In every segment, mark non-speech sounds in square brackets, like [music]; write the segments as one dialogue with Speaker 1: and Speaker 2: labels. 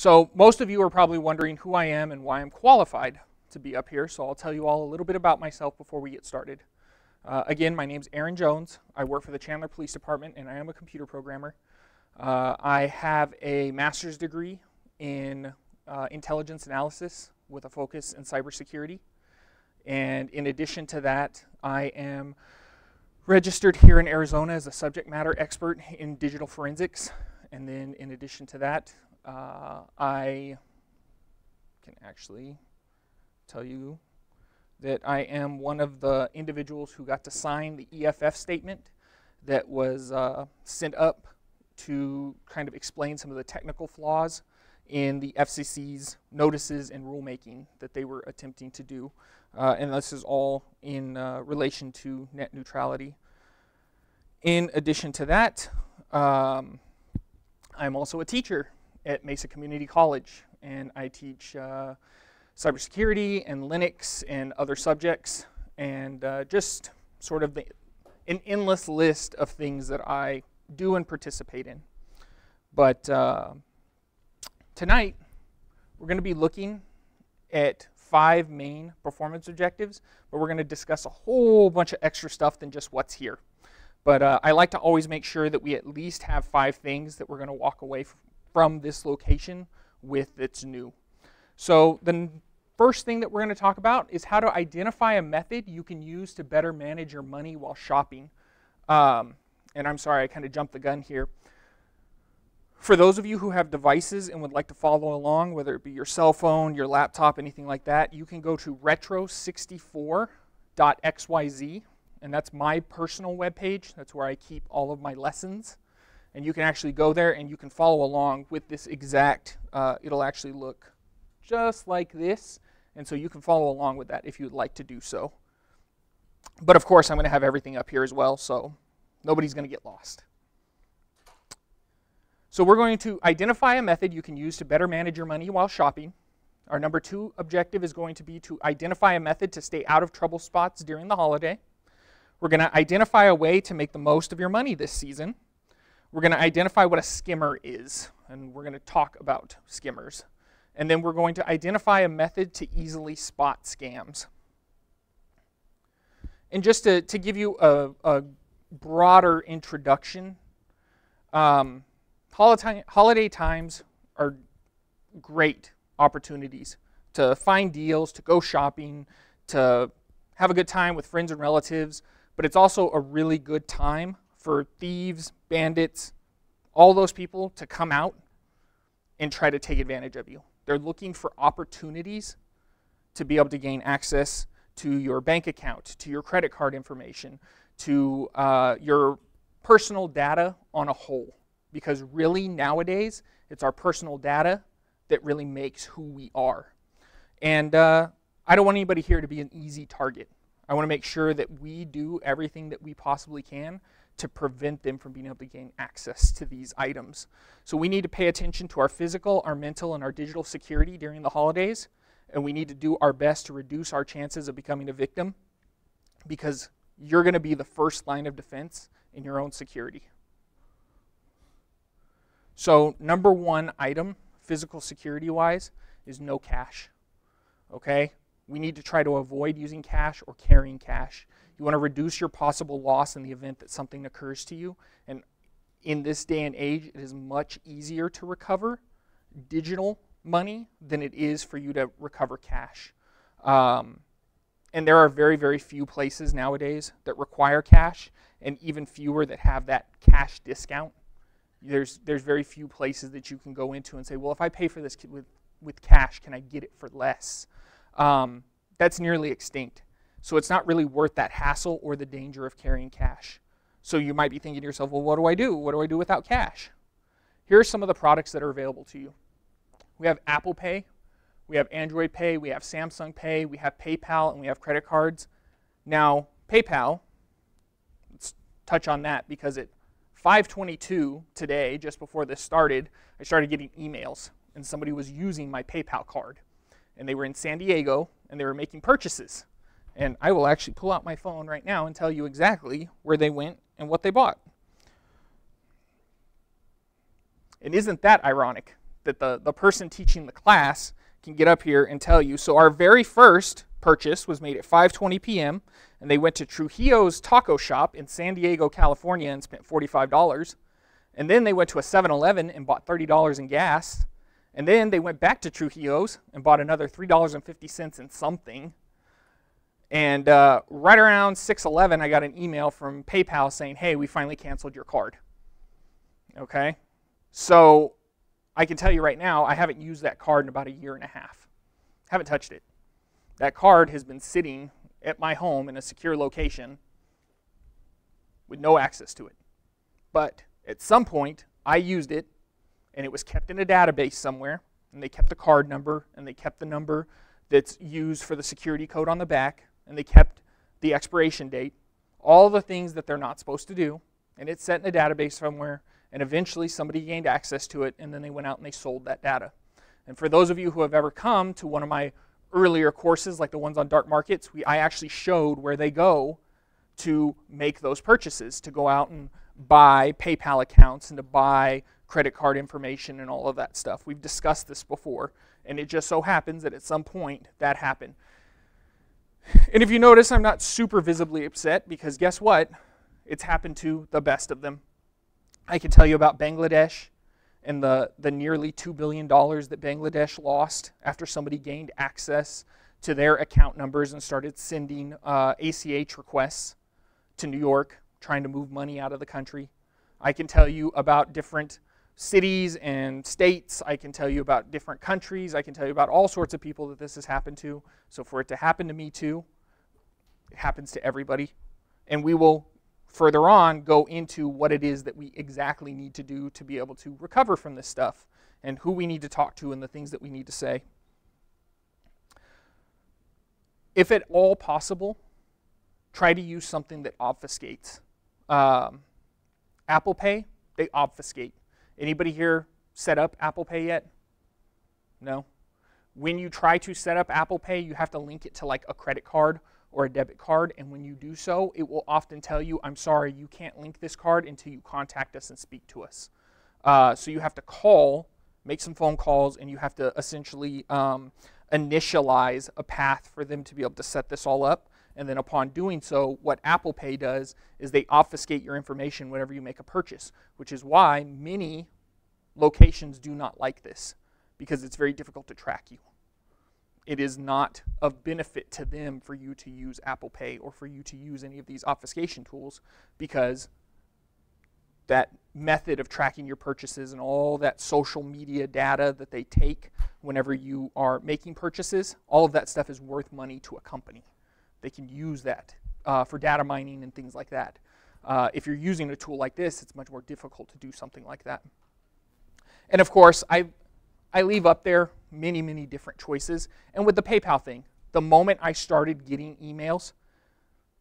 Speaker 1: So most of you are probably wondering who I am and why I'm qualified to be up here. So I'll tell you all a little bit about myself before we get started. Uh, again, my name's Aaron Jones. I work for the Chandler Police Department and I am a computer programmer. Uh, I have a master's degree in uh, intelligence analysis with a focus in cybersecurity. And in addition to that, I am registered here in Arizona as a subject matter expert in digital forensics. And then in addition to that, uh, I can actually tell you that I am one of the individuals who got to sign the EFF statement that was uh, sent up to kind of explain some of the technical flaws in the FCC's notices and rulemaking that they were attempting to do. Uh, and this is all in uh, relation to net neutrality. In addition to that, um, I'm also a teacher at Mesa Community College, and I teach uh, cybersecurity and Linux and other subjects, and uh, just sort of the, an endless list of things that I do and participate in. But uh, tonight, we're going to be looking at five main performance objectives, but we're going to discuss a whole bunch of extra stuff than just what's here. But uh, I like to always make sure that we at least have five things that we're going to walk away from this location with its new. So the first thing that we're going to talk about is how to identify a method you can use to better manage your money while shopping. Um, and I'm sorry, I kind of jumped the gun here. For those of you who have devices and would like to follow along, whether it be your cell phone, your laptop, anything like that, you can go to retro64.xyz, and that's my personal webpage. That's where I keep all of my lessons and you can actually go there and you can follow along with this exact, uh, it'll actually look just like this, and so you can follow along with that if you'd like to do so. But of course, I'm going to have everything up here as well, so nobody's going to get lost. So we're going to identify a method you can use to better manage your money while shopping. Our number two objective is going to be to identify a method to stay out of trouble spots during the holiday. We're going to identify a way to make the most of your money this season. We're going to identify what a skimmer is, and we're going to talk about skimmers. And then we're going to identify a method to easily spot scams. And just to, to give you a, a broader introduction, um, holiday, holiday times are great opportunities to find deals, to go shopping, to have a good time with friends and relatives, but it's also a really good time for thieves, bandits, all those people to come out and try to take advantage of you. They're looking for opportunities to be able to gain access to your bank account, to your credit card information, to uh, your personal data on a whole. Because really, nowadays, it's our personal data that really makes who we are. And uh, I don't want anybody here to be an easy target. I want to make sure that we do everything that we possibly can to prevent them from being able to gain access to these items. So we need to pay attention to our physical, our mental, and our digital security during the holidays, and we need to do our best to reduce our chances of becoming a victim because you're going to be the first line of defense in your own security. So, number one item, physical security wise, is no cash. Okay? We need to try to avoid using cash or carrying cash. You want to reduce your possible loss in the event that something occurs to you. And in this day and age, it is much easier to recover digital money than it is for you to recover cash. Um, and there are very, very few places nowadays that require cash, and even fewer that have that cash discount. There's, there's very few places that you can go into and say, well, if I pay for this with, with cash, can I get it for less? Um, that's nearly extinct. So it's not really worth that hassle or the danger of carrying cash. So you might be thinking to yourself, well, what do I do? What do I do without cash? Here are some of the products that are available to you. We have Apple Pay, we have Android Pay, we have Samsung Pay, we have PayPal, and we have credit cards. Now, PayPal, let's touch on that because at 522 today, just before this started, I started getting emails and somebody was using my PayPal card. And they were in San Diego and they were making purchases. And I will actually pull out my phone right now and tell you exactly where they went and what they bought. And isn't that ironic that the, the person teaching the class can get up here and tell you. So our very first purchase was made at 5:20 p.m. and they went to Trujillo's Taco Shop in San Diego, California and spent $45. And then they went to a 7-Eleven and bought $30 in gas. And then they went back to Trujillo's and bought another $3.50 in something. And uh, right around 6:11, I got an email from PayPal saying, "Hey, we finally canceled your card." Okay, so I can tell you right now, I haven't used that card in about a year and a half. Haven't touched it. That card has been sitting at my home in a secure location with no access to it. But at some point, I used it, and it was kept in a database somewhere, and they kept the card number, and they kept the number that's used for the security code on the back, and they kept the expiration date, all the things that they're not supposed to do, and it's set in a database somewhere, and eventually somebody gained access to it, and then they went out and they sold that data. And for those of you who have ever come to one of my earlier courses, like the ones on dark markets, we, I actually showed where they go to make those purchases, to go out and buy PayPal accounts and to buy credit card information and all of that stuff. We've discussed this before, and it just so happens that at some point that happened. And if you notice, I'm not super visibly upset because guess what? It's happened to the best of them. I can tell you about Bangladesh and the, the nearly $2 billion that Bangladesh lost after somebody gained access to their account numbers and started sending uh, ACH requests to New York, trying to move money out of the country. I can tell you about different cities and states. I can tell you about different countries. I can tell you about all sorts of people that this has happened to. So for it to happen to me too, it happens to everybody. And we will further on go into what it is that we exactly need to do to be able to recover from this stuff and who we need to talk to and the things that we need to say. If at all possible, try to use something that obfuscates. Um, Apple Pay, they obfuscate. Anybody here set up Apple Pay yet? No? When you try to set up Apple Pay, you have to link it to like a credit card or a debit card, and when you do so, it will often tell you, I'm sorry, you can't link this card until you contact us and speak to us. Uh, so you have to call, make some phone calls, and you have to essentially um, initialize a path for them to be able to set this all up. And then upon doing so, what Apple Pay does is they obfuscate your information whenever you make a purchase, which is why many locations do not like this because it's very difficult to track you it is not of benefit to them for you to use Apple Pay or for you to use any of these obfuscation tools because that method of tracking your purchases and all that social media data that they take whenever you are making purchases, all of that stuff is worth money to a company. They can use that uh, for data mining and things like that. Uh, if you're using a tool like this, it's much more difficult to do something like that. And of course, I, I leave up there many, many different choices. And with the PayPal thing, the moment I started getting emails,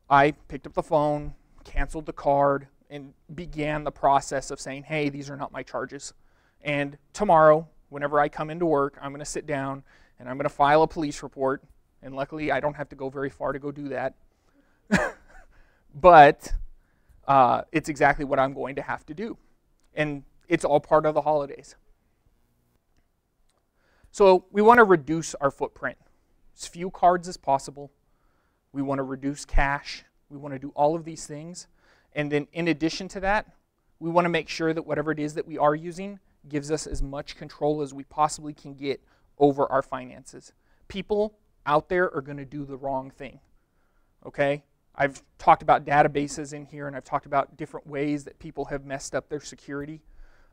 Speaker 1: I picked up the phone, canceled the card, and began the process of saying, hey, these are not my charges. And tomorrow, whenever I come into work, I'm going to sit down and I'm going to file a police report. And luckily, I don't have to go very far to go do that. [laughs] but uh, it's exactly what I'm going to have to do. And it's all part of the holidays. So we want to reduce our footprint. As few cards as possible. We want to reduce cash. We want to do all of these things. And then in addition to that, we want to make sure that whatever it is that we are using gives us as much control as we possibly can get over our finances. People out there are going to do the wrong thing. Okay? I've talked about databases in here and I've talked about different ways that people have messed up their security.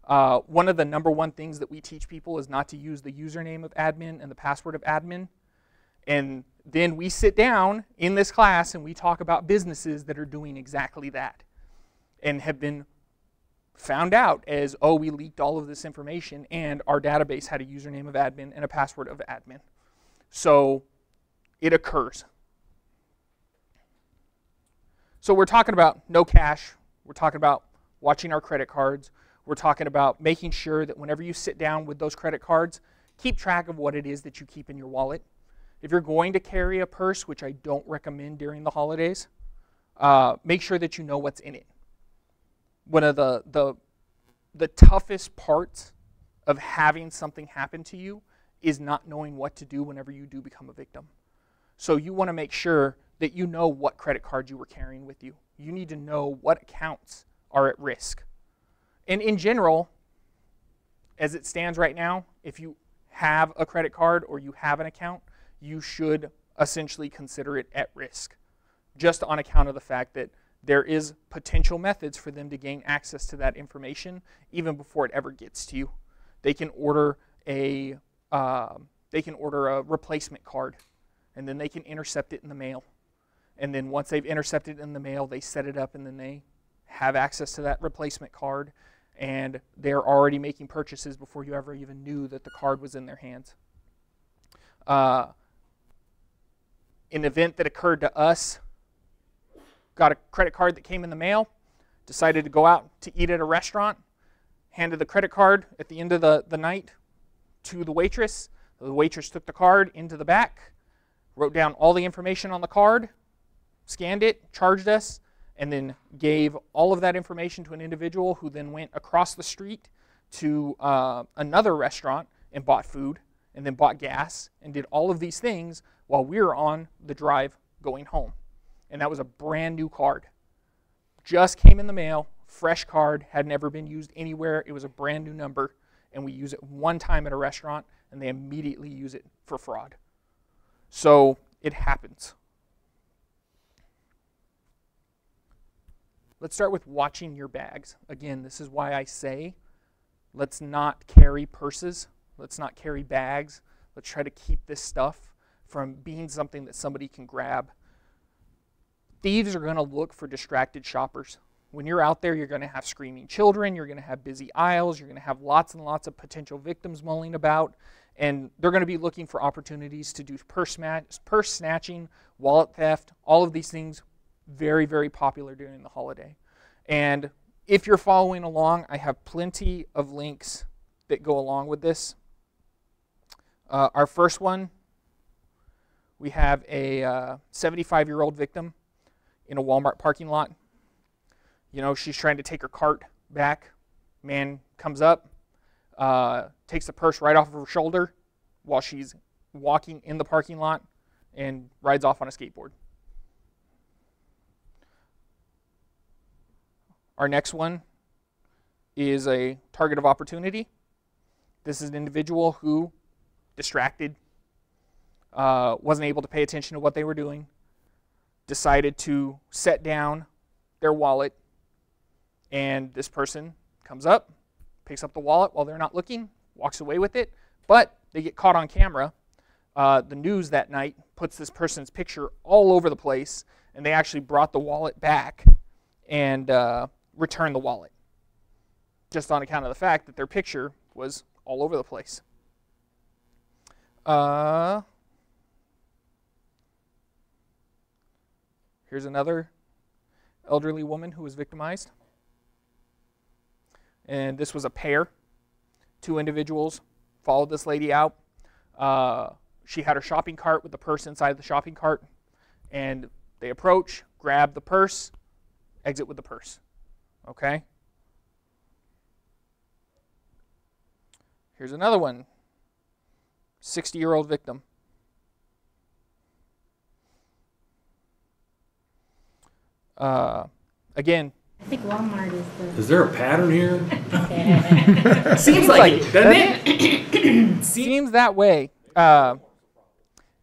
Speaker 1: Uh, one of the number one things that we teach people is not to use the username of admin and the password of admin. And then we sit down in this class and we talk about businesses that are doing exactly that and have been found out as, oh, we leaked all of this information and our database had a username of admin and a password of admin. So it occurs. So we're talking about no cash. We're talking about watching our credit cards. We're talking about making sure that whenever you sit down with those credit cards, keep track of what it is that you keep in your wallet. If you're going to carry a purse, which I don't recommend during the holidays, uh, make sure that you know what's in it. One of the, the, the toughest parts of having something happen to you is not knowing what to do whenever you do become a victim. So you want to make sure that you know what credit card you were carrying with you. You need to know what accounts are at risk. And in general, as it stands right now, if you have a credit card or you have an account, you should essentially consider it at risk, just on account of the fact that there is potential methods for them to gain access to that information even before it ever gets to you. They can order a uh, they can order a replacement card, and then they can intercept it in the mail. And then once they've intercepted it in the mail, they set it up, and then they have access to that replacement card, and they're already making purchases before you ever even knew that the card was in their hands. Uh, an event that occurred to us got a credit card that came in the mail, decided to go out to eat at a restaurant, handed the credit card at the end of the, the night to the waitress. The waitress took the card into the back, wrote down all the information on the card, scanned it, charged us, and then gave all of that information to an individual who then went across the street to uh, another restaurant and bought food and then bought gas and did all of these things while we were on the drive going home. And that was a brand new card. Just came in the mail, fresh card, had never been used anywhere. It was a brand new number, and we use it one time at a restaurant, and they immediately use it for fraud. So it happens. Let's start with watching your bags. Again, this is why I say let's not carry purses, let's not carry bags. Let's try to keep this stuff from being something that somebody can grab. Thieves are going to look for distracted shoppers. When you're out there, you're going to have screaming children, you're going to have busy aisles, you're going to have lots and lots of potential victims mulling about, and they're going to be looking for opportunities to do purse, purse snatching, wallet theft, all of these things very, very popular during the holiday. And if you're following along, I have plenty of links that go along with this. Uh, our first one, we have a 75 uh, year old victim in a Walmart parking lot. You know, she's trying to take her cart back. Man comes up, uh, takes the purse right off of her shoulder while she's walking in the parking lot and rides off on a skateboard. Our next one is a target of opportunity. This is an individual who, distracted, uh, wasn't able to pay attention to what they were doing, decided to set down their wallet, and this person comes up, picks up the wallet while they're not looking, walks away with it, but they get caught on camera. Uh, the news that night puts this person's picture all over the place, and they actually brought the wallet back and uh, return the wallet, just on account of the fact that their picture was all over the place. Uh, here's another elderly woman who was victimized. And this was a pair. Two individuals followed this lady out. Uh, she had her shopping cart with the purse inside the shopping cart. And they approach, grab the purse, exit with the purse. Okay? Here's another one 60 year old victim. Uh, again,
Speaker 2: I think Walmart is the.
Speaker 3: Is there a pattern here? [laughs]
Speaker 1: seems like it, doesn't it? [coughs] seems that way. Uh,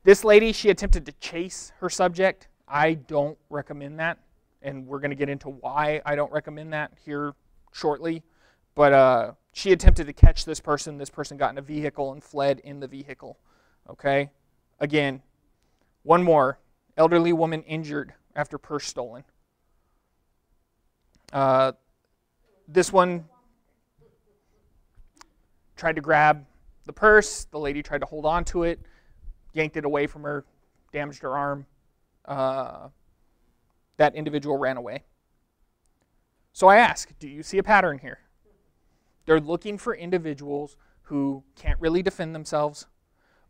Speaker 1: this lady, she attempted to chase her subject. I don't recommend that and we're going to get into why I don't recommend that here shortly. But uh, she attempted to catch this person. This person got in a vehicle and fled in the vehicle. Okay? Again, one more elderly woman injured after purse stolen. Uh, this one tried to grab the purse. The lady tried to hold on to it, yanked it away from her, damaged her arm. Uh, that individual ran away. So I ask, do you see a pattern here? They're looking for individuals who can't really defend themselves,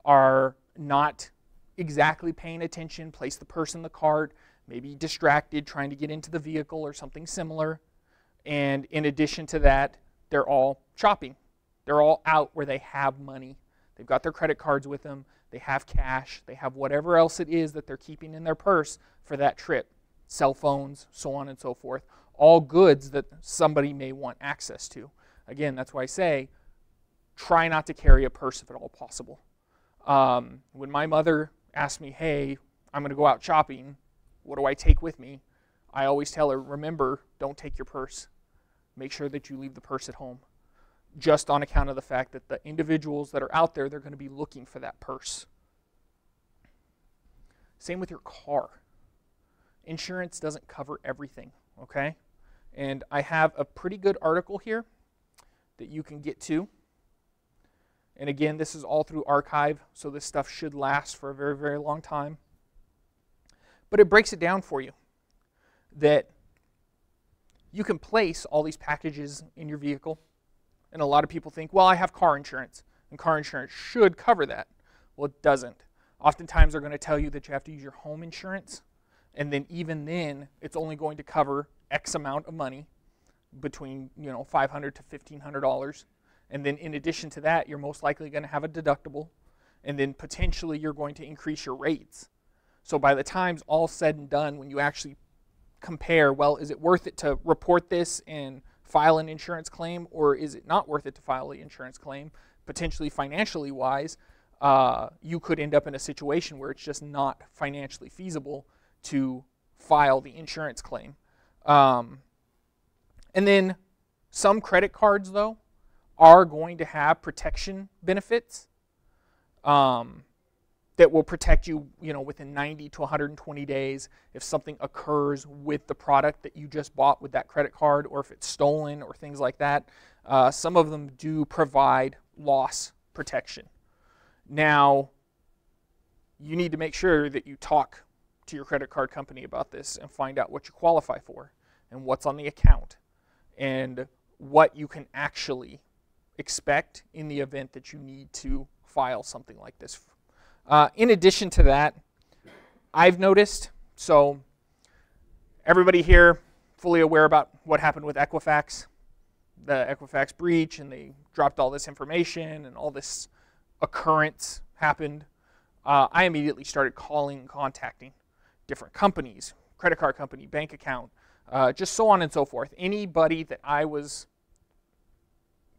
Speaker 1: are not exactly paying attention, place the purse in the cart, maybe distracted, trying to get into the vehicle or something similar. And in addition to that, they're all shopping. They're all out where they have money. They've got their credit cards with them, they have cash, they have whatever else it is that they're keeping in their purse for that trip cell phones, so on and so forth. All goods that somebody may want access to. Again, that's why I say try not to carry a purse if at all possible. Um, when my mother asked me, hey, I'm going to go out shopping, what do I take with me? I always tell her, remember, don't take your purse. Make sure that you leave the purse at home. Just on account of the fact that the individuals that are out there, they're going to be looking for that purse. Same with your car. Insurance doesn't cover everything, okay? And I have a pretty good article here that you can get to. And again, this is all through archive, so this stuff should last for a very, very long time. But it breaks it down for you that you can place all these packages in your vehicle. And a lot of people think, well, I have car insurance, and car insurance should cover that. Well, it doesn't. Oftentimes, they're going to tell you that you have to use your home insurance, and then even then, it's only going to cover X amount of money between you know 500 to 1500 dollars and then in addition to that you're most likely going to have a deductible and then potentially you're going to increase your rates so by the time's all said and done when you actually compare well is it worth it to report this and file an insurance claim or is it not worth it to file an insurance claim? Potentially financially wise uh, you could end up in a situation where it's just not financially feasible to file the insurance claim. Um, and then some credit cards, though, are going to have protection benefits. Um, that will protect you, you know, within 90 to 120 days if something occurs with the product that you just bought with that credit card, or if it's stolen, or things like that. Uh, some of them do provide loss protection. Now, you need to make sure that you talk to your credit card company about this and find out what you qualify for and what's on the account and what you can actually expect in the event that you need to file something like this. Uh, in addition to that, I've noticed, so everybody here fully aware about what happened with Equifax, the Equifax breach, and they dropped all this information and all this occurrence happened. Uh, I immediately started calling and contacting different companies, credit card company, bank account, uh, just so on and so forth. Anybody that I was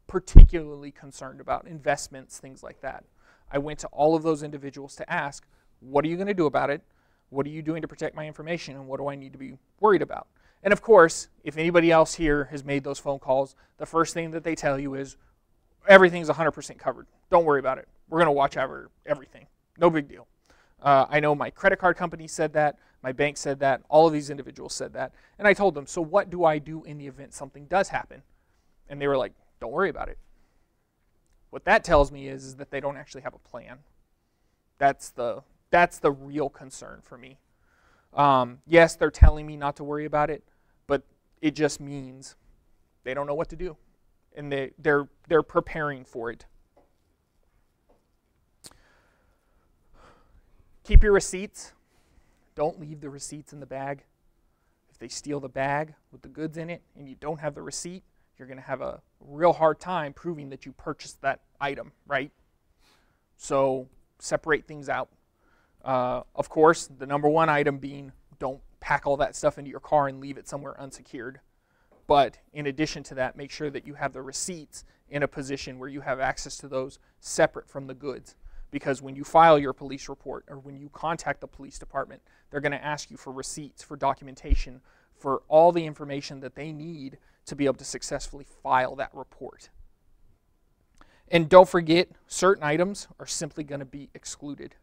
Speaker 1: particularly concerned about, investments, things like that. I went to all of those individuals to ask, what are you going to do about it? What are you doing to protect my information? And what do I need to be worried about? And of course, if anybody else here has made those phone calls, the first thing that they tell you is everything's 100% covered. Don't worry about it. We're going to watch over everything. No big deal. Uh, I know my credit card company said that. My bank said that. All of these individuals said that. And I told them, so what do I do in the event something does happen? And they were like, don't worry about it. What that tells me is, is that they don't actually have a plan. That's the, that's the real concern for me. Um, yes, they're telling me not to worry about it, but it just means they don't know what to do. And they, they're, they're preparing for it. Keep your receipts. Don't leave the receipts in the bag. If they steal the bag with the goods in it and you don't have the receipt, you're going to have a real hard time proving that you purchased that item, right? So separate things out. Uh, of course, the number one item being don't pack all that stuff into your car and leave it somewhere unsecured. But in addition to that, make sure that you have the receipts in a position where you have access to those separate from the goods because when you file your police report or when you contact the police department, they're going to ask you for receipts, for documentation, for all the information that they need to be able to successfully file that report. And don't forget, certain items are simply going to be excluded.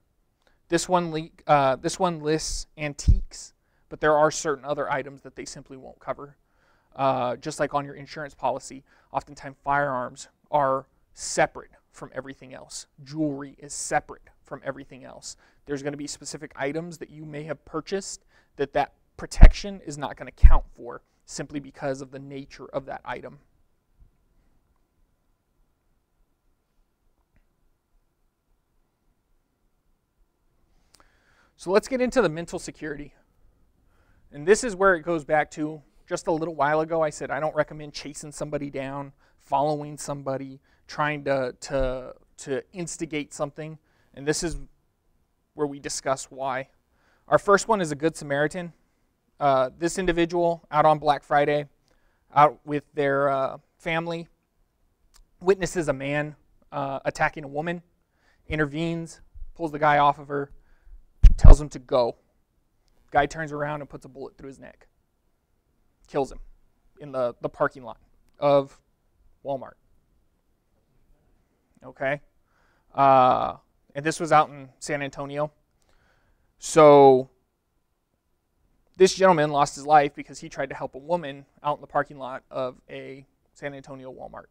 Speaker 1: This one, uh, this one lists antiques, but there are certain other items that they simply won't cover. Uh, just like on your insurance policy, oftentimes firearms are separate from everything else. Jewelry is separate from everything else. There's going to be specific items that you may have purchased that that protection is not going to count for simply because of the nature of that item. So let's get into the mental security. And this is where it goes back to just a little while ago, I said I don't recommend chasing somebody down, following somebody, trying to, to, to instigate something. And this is where we discuss why. Our first one is a Good Samaritan. Uh, this individual out on Black Friday, out with their uh, family, witnesses a man uh, attacking a woman, intervenes, pulls the guy off of her, tells him to go. Guy turns around and puts a bullet through his neck, kills him in the, the parking lot of Walmart. Okay? Uh, and this was out in San Antonio. So this gentleman lost his life because he tried to help a woman out in the parking lot of a San Antonio Walmart.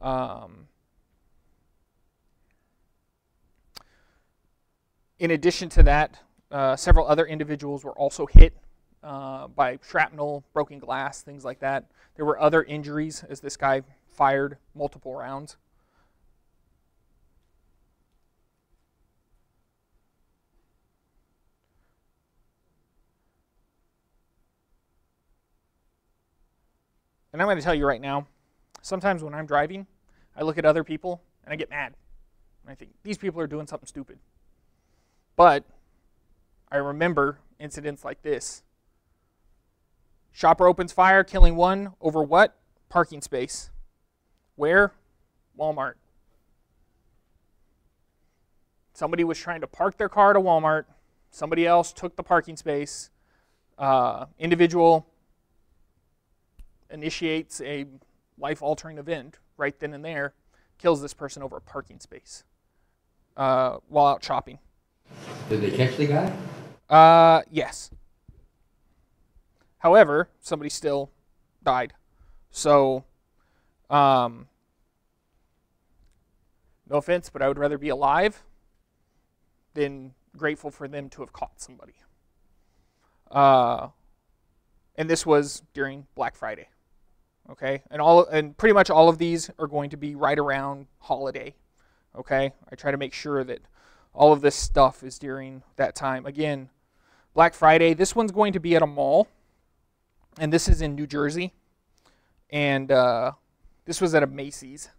Speaker 1: Um, in addition to that, uh, several other individuals were also hit uh, by shrapnel, broken glass, things like that. There were other injuries as this guy fired multiple rounds. And I'm going to tell you right now, sometimes when I'm driving, I look at other people and I get mad. And I think, these people are doing something stupid. But I remember incidents like this. Shopper opens fire, killing one over what? Parking space. Where? Walmart. Somebody was trying to park their car at a Walmart. Somebody else took the parking space. Uh, individual initiates a life altering event right then and there, kills this person over a parking space uh, while out shopping.
Speaker 3: Did they catch the guy?
Speaker 1: Uh, yes. However, somebody still died. So, um, no offense, but I would rather be alive than grateful for them to have caught somebody. Uh, and this was during Black Friday. Okay, and all and pretty much all of these are going to be right around holiday. Okay, I try to make sure that all of this stuff is during that time. Again, Black Friday. This one's going to be at a mall, and this is in New Jersey, and uh, this was at a Macy's.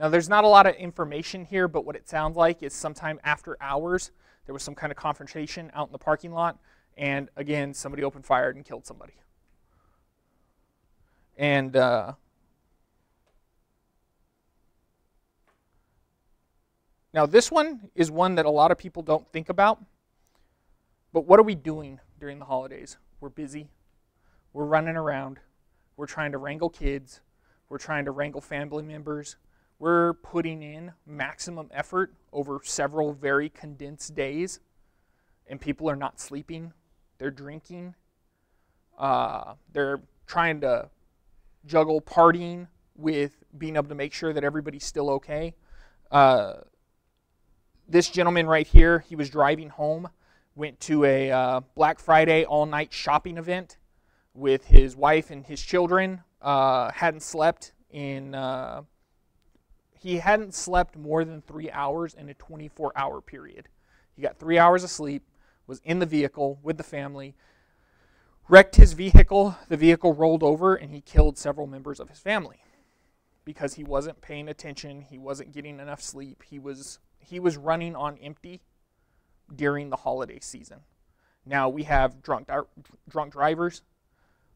Speaker 1: Now, there's not a lot of information here, but what it sounds like is sometime after hours, there was some kind of confrontation out in the parking lot, and again, somebody opened fire and killed somebody. And uh, now, this one is one that a lot of people don't think about. But what are we doing during the holidays? We're busy. We're running around. We're trying to wrangle kids. We're trying to wrangle family members. We're putting in maximum effort over several very condensed days, and people are not sleeping. They're drinking. Uh, they're trying to juggle partying with being able to make sure that everybody's still okay. Uh, this gentleman right here, he was driving home, went to a uh, Black Friday all night shopping event with his wife and his children. Uh, hadn't slept in, uh, he hadn't slept more than three hours in a 24 hour period. He got three hours of sleep, was in the vehicle with the family, wrecked his vehicle. The vehicle rolled over and he killed several members of his family because he wasn't paying attention. He wasn't getting enough sleep. He was he was running on empty during the holiday season. Now we have drunk drunk drivers.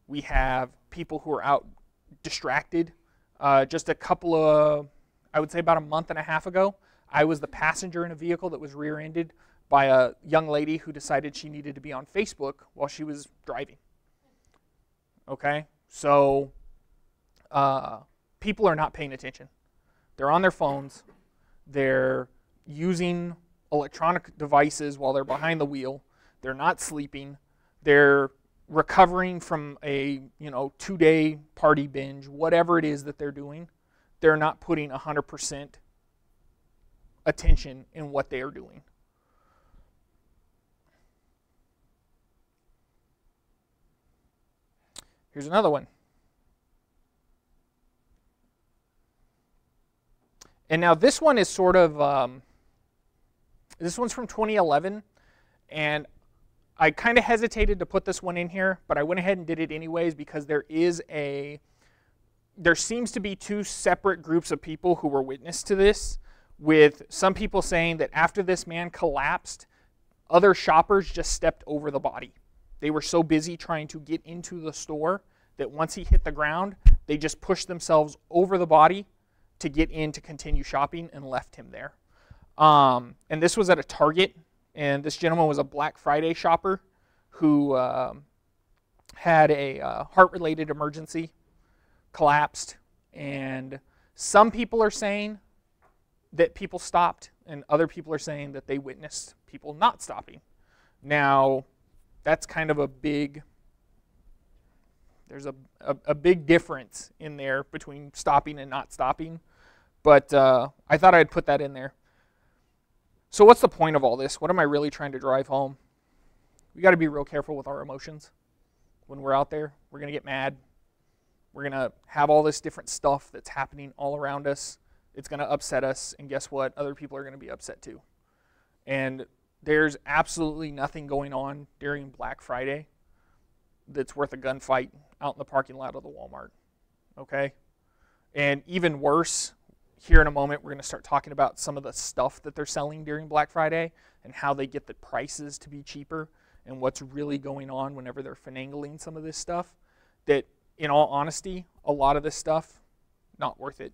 Speaker 1: We have people who are out distracted. Uh, just a couple of, I would say about a month and a half ago, I was the passenger in a vehicle that was rear-ended by a young lady who decided she needed to be on Facebook while she was driving. Okay? So uh, people are not paying attention. They're on their phones. They're using electronic devices while they're behind the wheel. They're not sleeping. They're recovering from a you know two-day party binge, whatever it is that they're doing. They're not putting 100% attention in what they are doing. Here's another one. And now this one is sort of, um, this one's from 2011, and I kind of hesitated to put this one in here, but I went ahead and did it anyways because there is a there seems to be two separate groups of people who were witness to this with some people saying that after this man collapsed, other shoppers just stepped over the body. They were so busy trying to get into the store that once he hit the ground, they just pushed themselves over the body to get in to continue shopping and left him there. Um, and this was at a Target, and this gentleman was a Black Friday shopper who uh, had a uh, heart related emergency, collapsed, and some people are saying that people stopped, and other people are saying that they witnessed people not stopping. Now, that's kind of a big there's a, a, a, big difference in there between stopping and not stopping. But uh, I thought I'd put that in there. So, what's the point of all this? What am I really trying to drive home? We got to be real careful with our emotions when we're out there. We're going to get mad. We're going to have all this different stuff that's happening all around us. It's going to upset us. And guess what? Other people are going to be upset too. And there's absolutely nothing going on during Black Friday that's worth a gunfight out in the parking lot of the Walmart. Okay? And even worse, here in a moment, we're going to start talking about some of the stuff that they're selling during Black Friday and how they get the prices to be cheaper and what's really going on whenever they're finagling some of this stuff. That, in all honesty, a lot of this stuff, not worth it.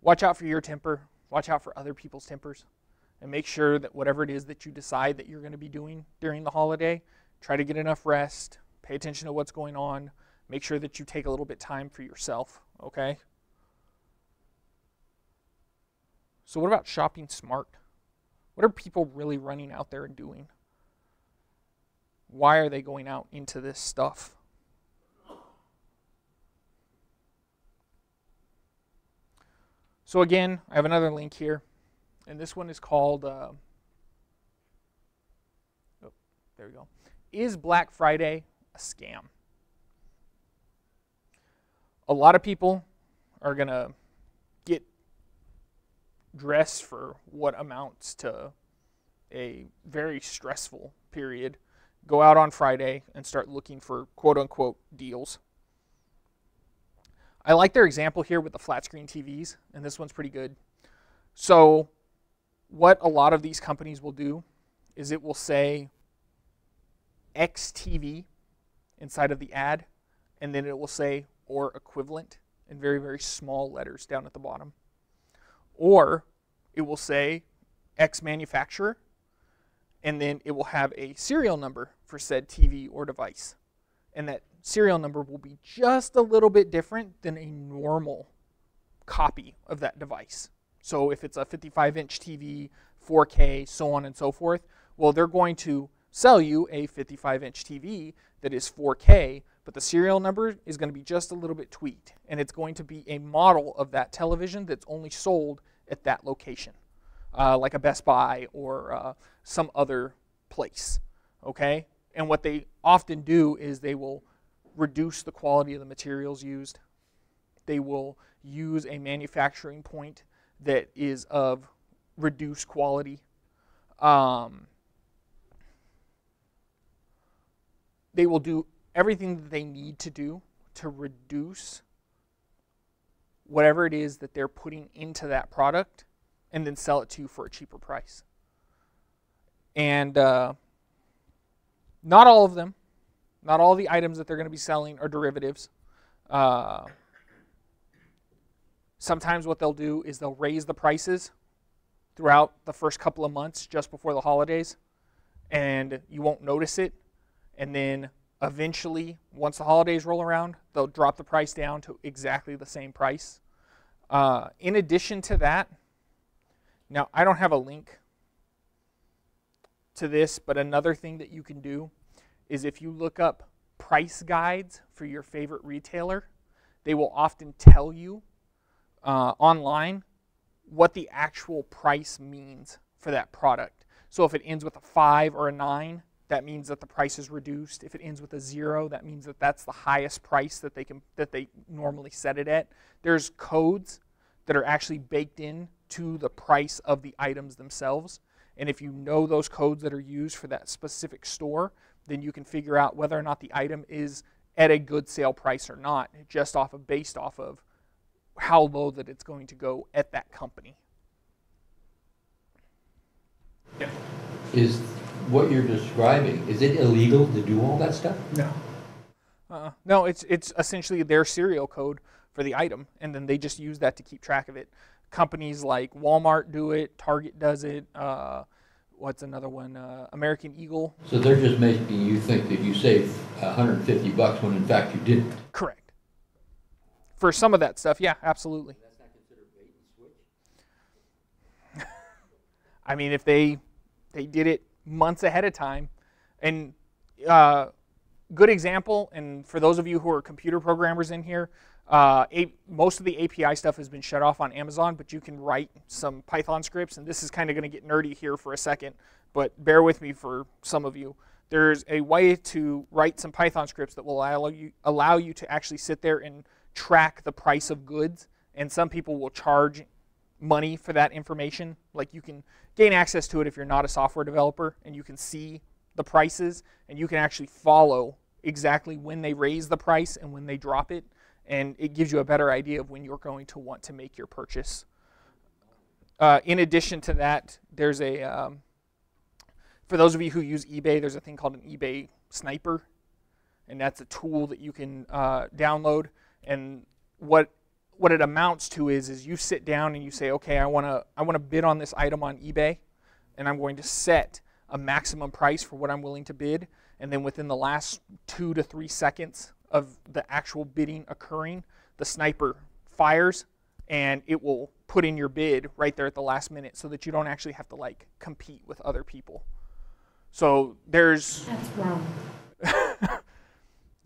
Speaker 1: Watch out for your temper. Watch out for other people's tempers. And make sure that whatever it is that you decide that you're going to be doing during the holiday, try to get enough rest, pay attention to what's going on, make sure that you take a little bit time for yourself, okay? So, what about shopping smart? What are people really running out there and doing? Why are they going out into this stuff? So, again, I have another link here, and this one is called. Uh, oh, there we go. Is Black Friday a scam? A lot of people are going to get dressed for what amounts to a very stressful period, go out on Friday and start looking for quote unquote deals. I like their example here with the flat screen TVs, and this one's pretty good. So, what a lot of these companies will do is it will say XTV inside of the ad, and then it will say or equivalent in very, very small letters down at the bottom. Or it will say X manufacturer, and then it will have a serial number for said TV or device. And that serial number will be just a little bit different than a normal copy of that device. So if it's a 55 inch TV, 4K, so on and so forth, well, they're going to sell you a 55 inch TV that is 4K, but the serial number is going to be just a little bit tweaked. And it's going to be a model of that television that's only sold at that location, uh, like a Best Buy or uh, some other place. Okay? And what they often do is they will reduce the quality of the materials used. They will use a manufacturing point that is of reduced quality. Um, they will do everything that they need to do to reduce whatever it is that they're putting into that product and then sell it to you for a cheaper price. And uh, not all of them, not all the items that they're going to be selling are derivatives. Uh, sometimes what they'll do is they'll raise the prices throughout the first couple of months just before the holidays, and you won't notice it. And then Eventually, once the holidays roll around, they'll drop the price down to exactly the same price. Uh, in addition to that, now I don't have a link to this, but another thing that you can do is if you look up price guides for your favorite retailer, they will often tell you uh, online what the actual price means for that product. So if it ends with a 5 or a 9, that means that the price is reduced. If it ends with a zero, that means that that's the highest price that they can that they normally set it at. There's codes that are actually baked in to the price of the items themselves, And if you know those codes that are used for that specific store, then you can figure out whether or not the item is at a good sale price or not, just off of based off of how low that it's going to go at that company. Yeah.
Speaker 3: Is what you're describing, is it illegal to do all that stuff?
Speaker 1: No. Uh, no, it's it's essentially their serial code for the item, and then they just use that to keep track of it. Companies like Walmart do it, Target does it. Uh, what's another one? Uh, American Eagle.
Speaker 3: So they're just making you think that you saved 150 bucks when in fact you didn't.
Speaker 1: Correct. For some of that stuff, yeah, absolutely.
Speaker 3: That's not considered bait and switch. [laughs]
Speaker 1: I mean, if they they did it months ahead of time, and uh, good example, and for those of you who are computer programmers in here, uh, a, most of the API stuff has been shut off on Amazon, but you can write some Python scripts, and this is kind of going to get nerdy here for a second, but bear with me for some of you. There's a way to write some Python scripts that will allow you allow you to actually sit there and track the price of goods, and some people will charge money for that information. Like you can gain access to it if you're not a software developer, and you can see the prices, and you can actually follow exactly when they raise the price and when they drop it and it gives you a better idea of when you're going to want to make your purchase. Uh, in addition to that, there's a, um, for those of you who use eBay, there's a thing called an eBay sniper, and that's a tool that you can uh, download. And what what it amounts to is, is you sit down and you say, okay, I want to I want to bid on this item on eBay, and I'm going to set a maximum price for what I'm willing to bid, and then within the last two to three seconds of the actual bidding occurring, the sniper fires and it will put in your bid right there at the last minute so that you don't actually have to like compete with other people. So there's.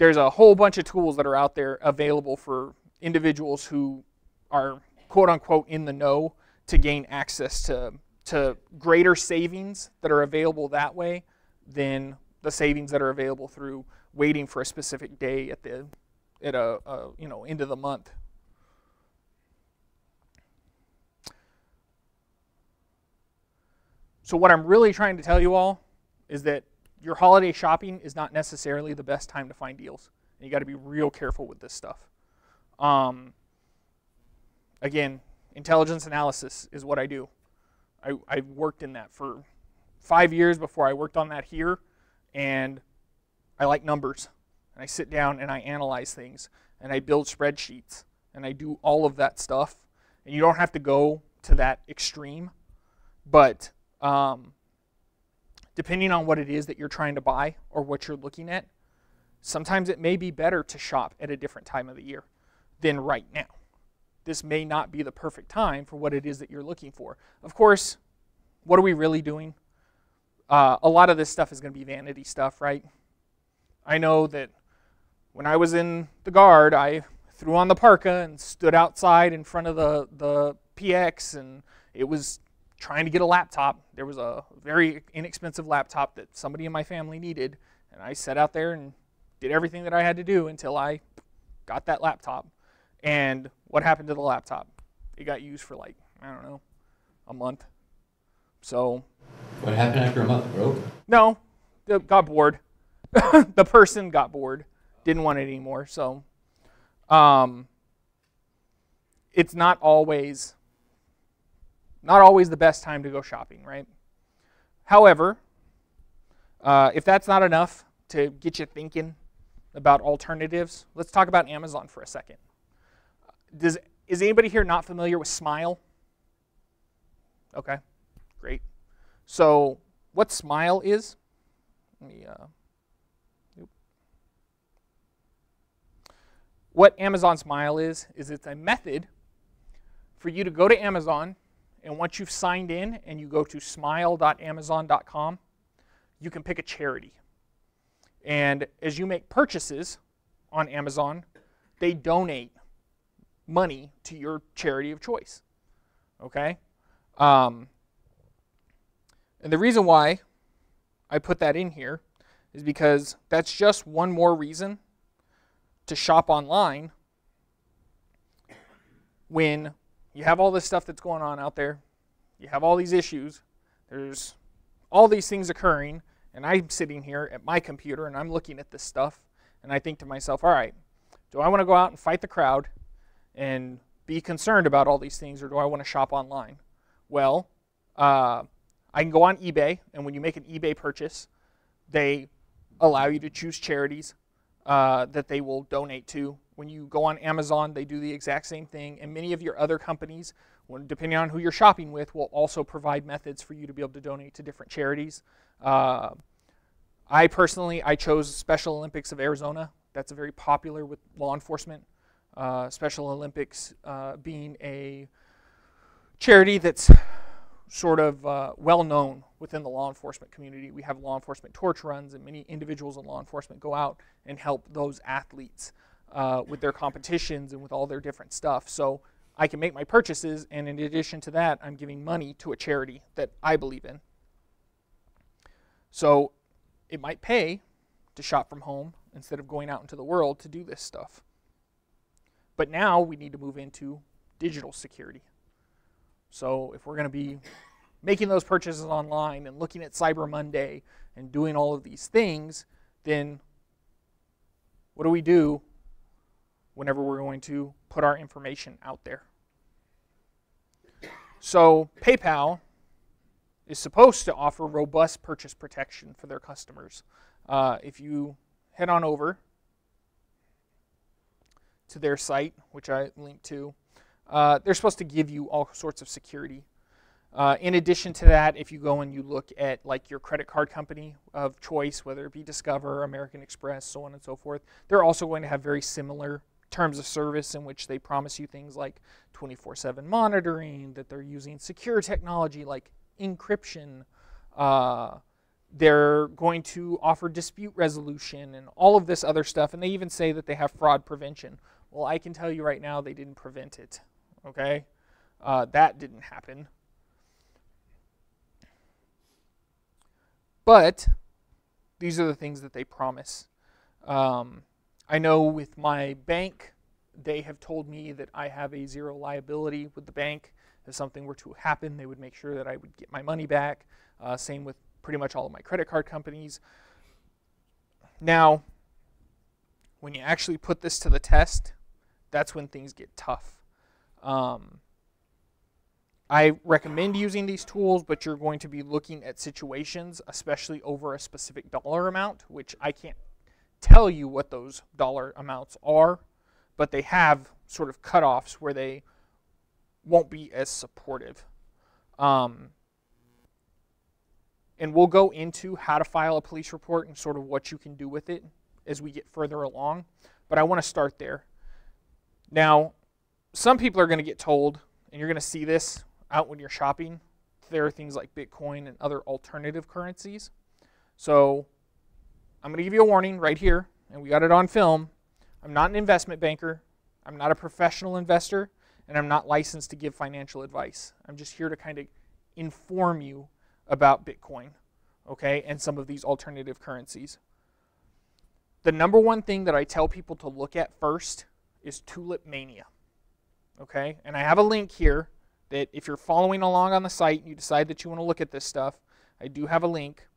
Speaker 1: There's a whole bunch of tools that are out there available for individuals who are quote unquote in the know to gain access to to greater savings that are available that way than the savings that are available through waiting for a specific day at the at a, a you know end of the month. So what I'm really trying to tell you all is that your holiday shopping is not necessarily the best time to find deals. And you got to be real careful with this stuff. Um, again, intelligence analysis is what I do. I, I worked in that for five years before I worked on that here, and I like numbers. And I sit down and I analyze things and I build spreadsheets and I do all of that stuff. And you don't have to go to that extreme, but um, depending on what it is that you're trying to buy or what you're looking at, sometimes it may be better to shop at a different time of the year than right now. This may not be the perfect time for what it is that you're looking for. Of course, what are we really doing? Uh, a lot of this stuff is going to be vanity stuff, right? I know that when I was in the guard, I threw on the parka and stood outside in front of the, the PX, and it was trying to get a laptop. There was a very inexpensive laptop that somebody in my family needed, and I sat out there and did everything that I had to do until I got that laptop. And what happened to the laptop? It got used for like, I don't know, a month. So.
Speaker 3: What happened after a month, Broke?
Speaker 1: No, got bored. [laughs] the person got bored, didn't want it anymore. So um, it's not always not always the best time to go shopping, right? However, uh, if that's not enough to get you thinking about alternatives, let's talk about Amazon for a second. Does is anybody here not familiar with Smile? Okay, great. So what Smile is? Let me uh, what Amazon Smile is, is it's a method for you to go to Amazon, and once you've signed in and you go to smile.amazon.com, you can pick a charity. And as you make purchases on Amazon, they donate money to your charity of choice. Okay? Um, and the reason why I put that in here is because that's just one more reason to shop online when you have all this stuff that's going on out there, you have all these issues, there's all these things occurring, and I'm sitting here at my computer and I'm looking at this stuff, and I think to myself, all right, do I want to go out and fight the crowd and be concerned about all these things, or do I want to shop online? Well, uh, I can go on eBay, and when you make an eBay purchase, they allow you to choose charities uh, that they will donate to. When you go on Amazon, they do the exact same thing, and many of your other companies, depending on who you're shopping with, will also provide methods for you to be able to donate to different charities. Uh, I personally, I chose Special Olympics of Arizona. That's very popular with law enforcement. Uh, Special Olympics uh, being a charity that's sort of uh, well known within the law enforcement community. We have law enforcement torch runs, and many individuals in law enforcement go out and help those athletes uh, with their competitions and with all their different stuff. So I can make my purchases, and in addition to that, I'm giving money to a charity that I believe in. So it might pay to shop from home instead of going out into the world to do this stuff. But now we need to move into digital security. So if we're going to be making those purchases online and looking at Cyber Monday and doing all of these things, then what do we do whenever we're going to put our information out there? So PayPal is supposed to offer robust purchase protection for their customers. Uh, if you head on over to their site, which I linked to, uh, they're supposed to give you all sorts of security. Uh, in addition to that, if you go and you look at like your credit card company of choice, whether it be Discover, American Express, so on and so forth, they're also going to have very similar terms of service in which they promise you things like 24/7 monitoring, that they're using secure technology like encryption. Uh, they're going to offer dispute resolution and all of this other stuff, and they even say that they have fraud prevention. Well, I can tell you right now, they didn't prevent it. Okay, uh, that didn't happen. But these are the things that they promise. Um, I know with my bank, they have told me that I have a zero liability with the bank. If something were to happen, they would make sure that I would get my money back. Uh, same with pretty much all of my credit card companies. Now, when you actually put this to the test, that's when things get tough. Um, I recommend using these tools, but you're going to be looking at situations, especially over a specific dollar amount, which I can't tell you what those dollar amounts are, but they have sort of cutoffs where they won't be as supportive. Um, and we'll go into how to file a police report and sort of what you can do with it as we get further along. But I want to start there. Now, some people are going to get told, and you're going to see this out when you're shopping, there are things like Bitcoin and other alternative currencies. So I'm going to give you a warning right here, and we got it on film. I'm not an investment banker, I'm not a professional investor, and I'm not licensed to give financial advice. I'm just here to kind of inform you about Bitcoin, okay, and some of these alternative currencies. The number one thing that I tell people to look at first is tulip mania. Okay, and I have a link here that if you're following along on the site and you decide that you want to look at this stuff, I do have a link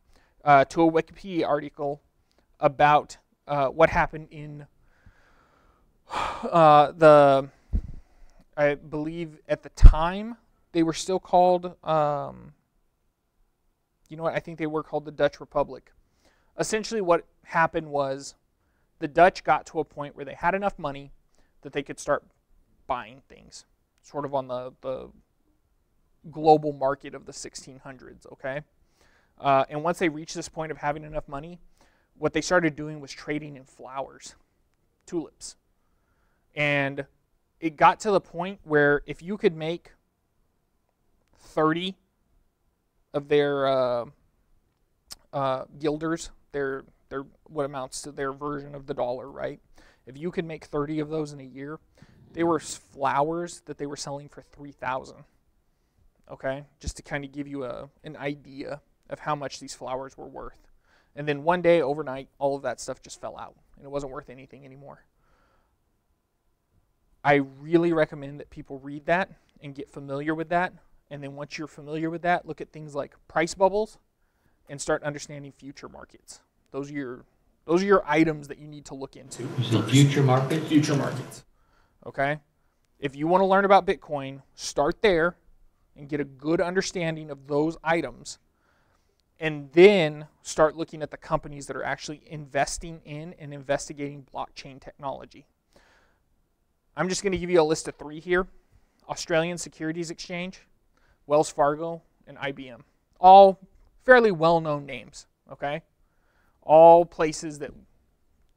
Speaker 1: uh, to a Wikipedia article about uh, what happened in uh, the, I believe at the time they were still called, um, you know what, I think they were called the Dutch Republic. Essentially, what happened was the Dutch got to a point where they had enough money that they could start buying things, sort of on the, the global market of the 1600s, okay? Uh, and once they reached this point of having enough money, what they started doing was trading in flowers, tulips. And it got to the point where if you could make 30 of their uh, uh, guilders, their, their what amounts to their version of the dollar, right? If you could make 30 of those in a year, they were flowers that they were selling for 3000 Okay? Just to kind of give you a, an idea of how much these flowers were worth. And then one day, overnight, all of that stuff just fell out and it wasn't worth anything anymore. I really recommend that people read that and get familiar with that. And then once you're familiar with that, look at things like price bubbles and start understanding future markets. Those are your those are your items that you need to look into.
Speaker 3: Future markets?
Speaker 1: Future markets. Okay? If you want to learn about Bitcoin, start there and get a good understanding of those items and then start looking at the companies that are actually investing in and investigating blockchain technology. I'm just going to give you a list of three here Australian Securities Exchange, Wells Fargo, and IBM. All fairly well known names, okay? All places that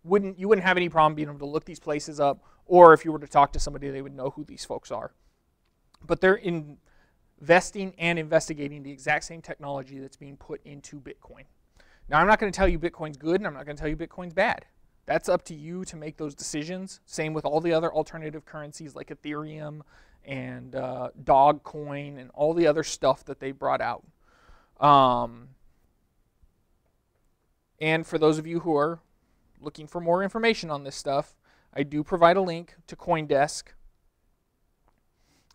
Speaker 1: wouldn't you wouldn't have any problem being able to look these places up, or if you were to talk to somebody, they would know who these folks are. But they're investing and investigating the exact same technology that's being put into Bitcoin. Now, I'm not going to tell you Bitcoin's good, and I'm not going to tell you Bitcoin's bad. That's up to you to make those decisions. Same with all the other alternative currencies like Ethereum and uh, Dogecoin and all the other stuff that they brought out. Um, and for those of you who are looking for more information on this stuff, I do provide a link to Coindesk.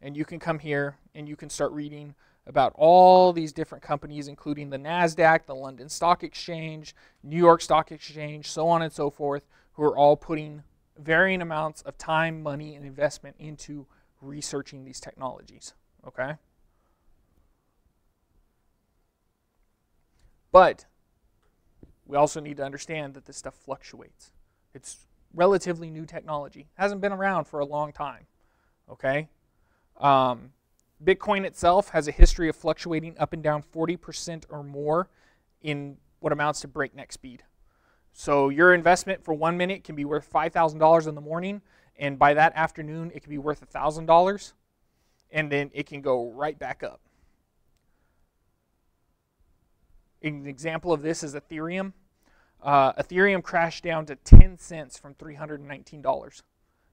Speaker 1: And you can come here and you can start reading about all these different companies, including the NASDAQ, the London Stock Exchange, New York Stock Exchange, so on and so forth, who are all putting varying amounts of time, money, and investment into researching these technologies. Okay? But we also need to understand that this stuff fluctuates. It's relatively new technology, hasn't been around for a long time. Okay? Um, Bitcoin itself has a history of fluctuating up and down 40% or more in what amounts to breakneck speed. So your investment for one minute can be worth $5,000 in the morning, and by that afternoon, it can be worth $1,000, and then it can go right back up. An example of this is Ethereum. Uh, Ethereum crashed down to 10 cents from $319.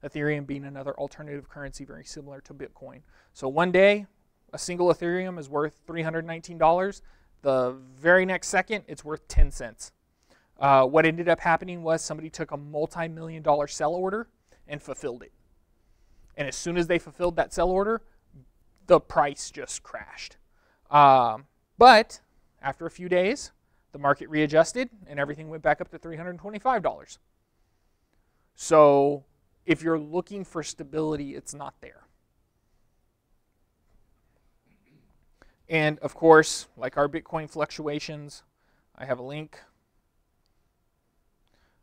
Speaker 1: Ethereum being another alternative currency very similar to Bitcoin. So one day, a single Ethereum is worth $319. The very next second, it's worth 10 cents. Uh, what ended up happening was somebody took a multi million dollar sell order and fulfilled it. And as soon as they fulfilled that sell order, the price just crashed. Um, but after a few days, the market readjusted and everything went back up to $325. So if you're looking for stability, it's not there. And of course, like our Bitcoin fluctuations, I have a link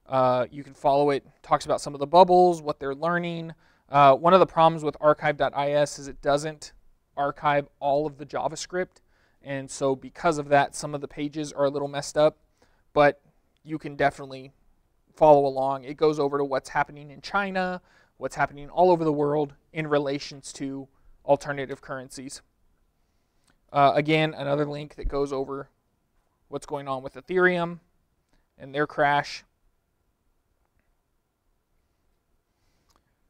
Speaker 1: uh, you can follow it. Talks about some of the bubbles, what they're learning. Uh, one of the problems with archive.is is it doesn't archive all of the JavaScript. And so because of that, some of the pages are a little messed up. But you can definitely follow along. It goes over to what's happening in China, what's happening all over the world in relations to alternative currencies. Uh, again, another link that goes over what's going on with Ethereum and their crash.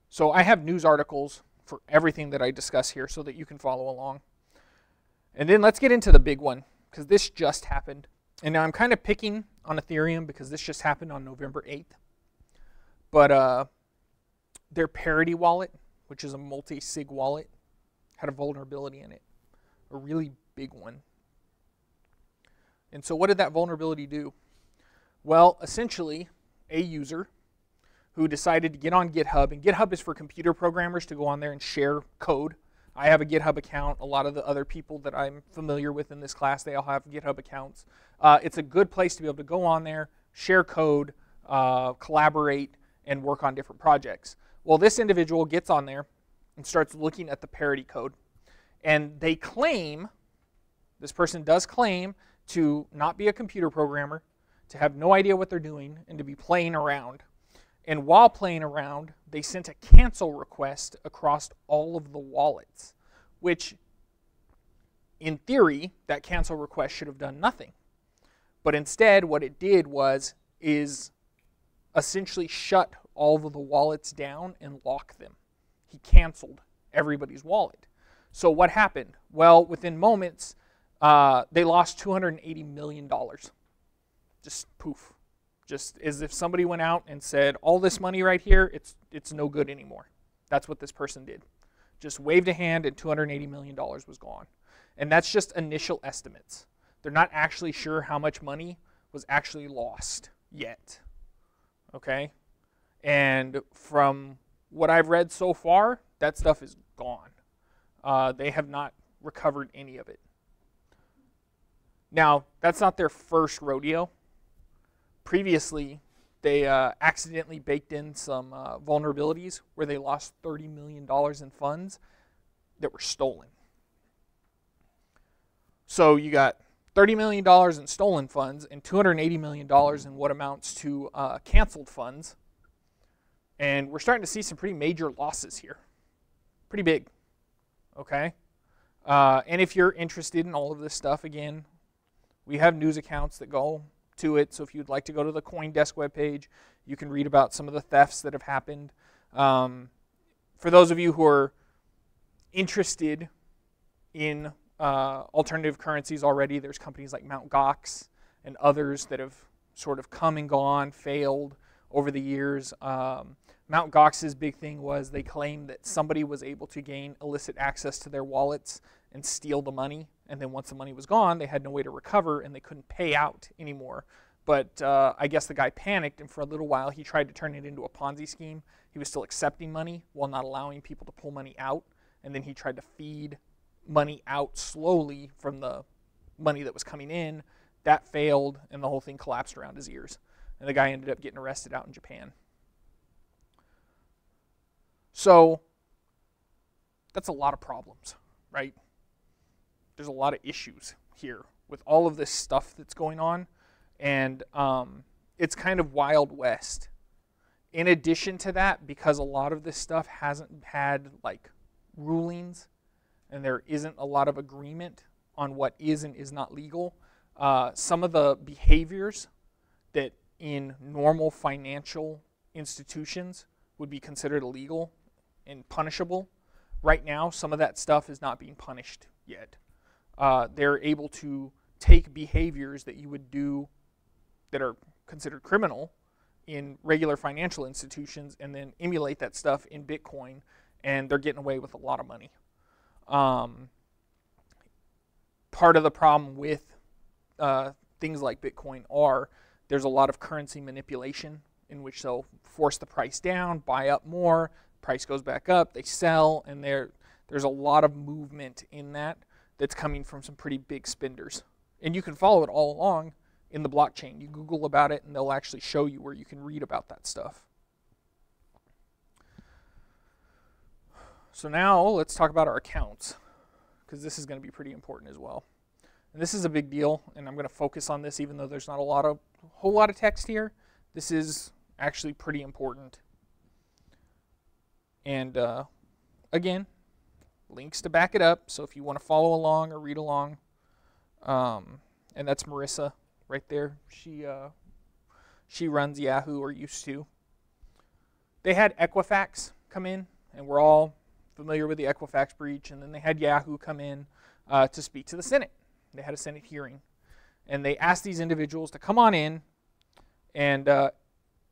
Speaker 1: So I have news articles for everything that I discuss here so that you can follow along. And then let's get into the big one because this just happened. And now I'm kind of picking on Ethereum because this just happened on November 8th. But uh, their Parity wallet, which is a multi sig wallet, had a vulnerability in it, a really big one. And so, what did that vulnerability do? Well, essentially, a user who decided to get on GitHub. And GitHub is for computer programmers to go on there and share code. I have a GitHub account. A lot of the other people that I'm familiar with in this class, they all have GitHub accounts. Uh, it's a good place to be able to go on there, share code, uh, collaborate, and work on different projects. Well, this individual gets on there and starts looking at the parity code. And they claim, this person does claim, to not be a computer programmer, to have no idea what they're doing, and to be playing around. And while playing around, they sent a cancel request across all of the wallets, which in theory, that cancel request should have done nothing. But instead, what it did was is essentially shut all of the wallets down and lock them. He canceled everybody's wallet. So what happened? Well, within moments, uh, they lost $280 million. Just poof just as if somebody went out and said, all this money right here, it's, it's no good anymore. That's what this person did. Just waved a hand and $280 million was gone. And that's just initial estimates. They're not actually sure how much money was actually lost yet. Okay? And from what I've read so far, that stuff is gone. Uh, they have not recovered any of it. Now, that's not their first rodeo. Previously, they uh, accidentally baked in some uh, vulnerabilities where they lost $30 million in funds that were stolen. So you got $30 million in stolen funds and $280 million in what amounts to uh, canceled funds. And we're starting to see some pretty major losses here. Pretty big. Okay? Uh, and if you're interested in all of this stuff, again, we have news accounts that go to it. So if you'd like to go to the CoinDesk webpage, you can read about some of the thefts that have happened. Um, for those of you who are interested in uh, alternative currencies already, there's companies like Mt. Gox and others that have sort of come and gone, failed over the years. Um, Mt. Gox's big thing was they claimed that somebody was able to gain illicit access to their wallets and steal the money. And then once the money was gone, they had no way to recover and they couldn't pay out anymore. But uh, I guess the guy panicked, and for a little while, he tried to turn it into a Ponzi scheme. He was still accepting money while not allowing people to pull money out. And then he tried to feed money out slowly from the money that was coming in. That failed, and the whole thing collapsed around his ears. And the guy ended up getting arrested out in Japan. So that's a lot of problems, right? There's a lot of issues here with all of this stuff that's going on, and um, it's kind of wild west. In addition to that, because a lot of this stuff hasn't had like rulings, and there isn't a lot of agreement on what is and is not legal, uh, some of the behaviors that in normal financial institutions would be considered illegal and punishable. Right now, some of that stuff is not being punished yet. Uh, they're able to take behaviors that you would do that are considered criminal in regular financial institutions and then emulate that stuff in Bitcoin, and they're getting away with a lot of money. Um, part of the problem with uh, things like Bitcoin are there's a lot of currency manipulation in which they'll force the price down, buy up more, price goes back up, they sell, and there's a lot of movement in that that's coming from some pretty big spenders. And you can follow it all along in the blockchain. You Google about it, and they'll actually show you where you can read about that stuff. So now let's talk about our accounts, because this is going to be pretty important as well. And this is a big deal, and I'm going to focus on this even though there's not a lot of whole lot of text here. This is actually pretty important. And uh, again, links to back it up. So if you want to follow along or read along, um, and that's Marissa right there. She uh, she runs Yahoo or used to. They had Equifax come in, and we're all familiar with the Equifax breach. And then they had Yahoo come in uh, to speak to the Senate. They had a Senate hearing, and they asked these individuals to come on in and uh,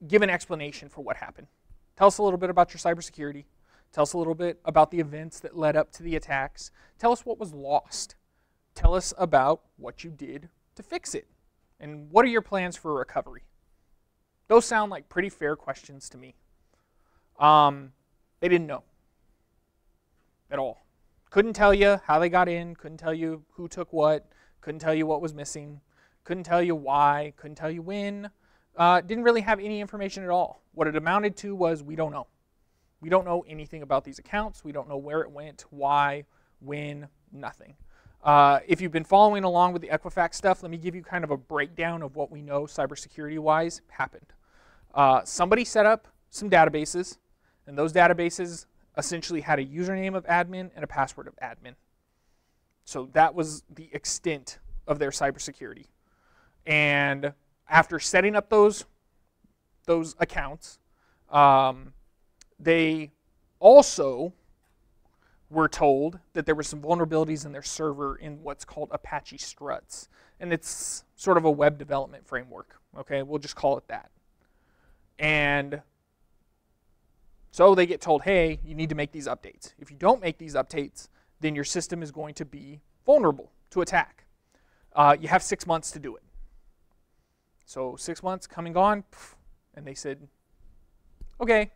Speaker 1: give an explanation for what happened. Tell us a little bit about your cybersecurity. Tell us a little bit about the events that led up to the attacks. Tell us what was lost. Tell us about what you did to fix it. And what are your plans for recovery? Those sound like pretty fair questions to me. Um, they didn't know at all. Couldn't tell you how they got in, couldn't tell you who took what, couldn't tell you what was missing, couldn't tell you why, couldn't tell you when. Uh, didn't really have any information at all. What it amounted to was we don't know. We don't know anything about these accounts. We don't know where it went, why, when, nothing. Uh, if you've been following along with the Equifax stuff, let me give you kind of a breakdown of what we know cybersecurity wise happened. Uh, somebody set up some databases, and those databases essentially had a username of admin and a password of admin. So that was the extent of their cybersecurity. And after setting up those those accounts, um, they also were told that there were some vulnerabilities in their server in what's called Apache Struts, and it's sort of a web development framework. Okay, we'll just call it that. And so they get told, hey, you need to make these updates. If you don't make these updates, then your system is going to be vulnerable to attack. uh, you have six months to do it. So six months come and gone, and they said, okay,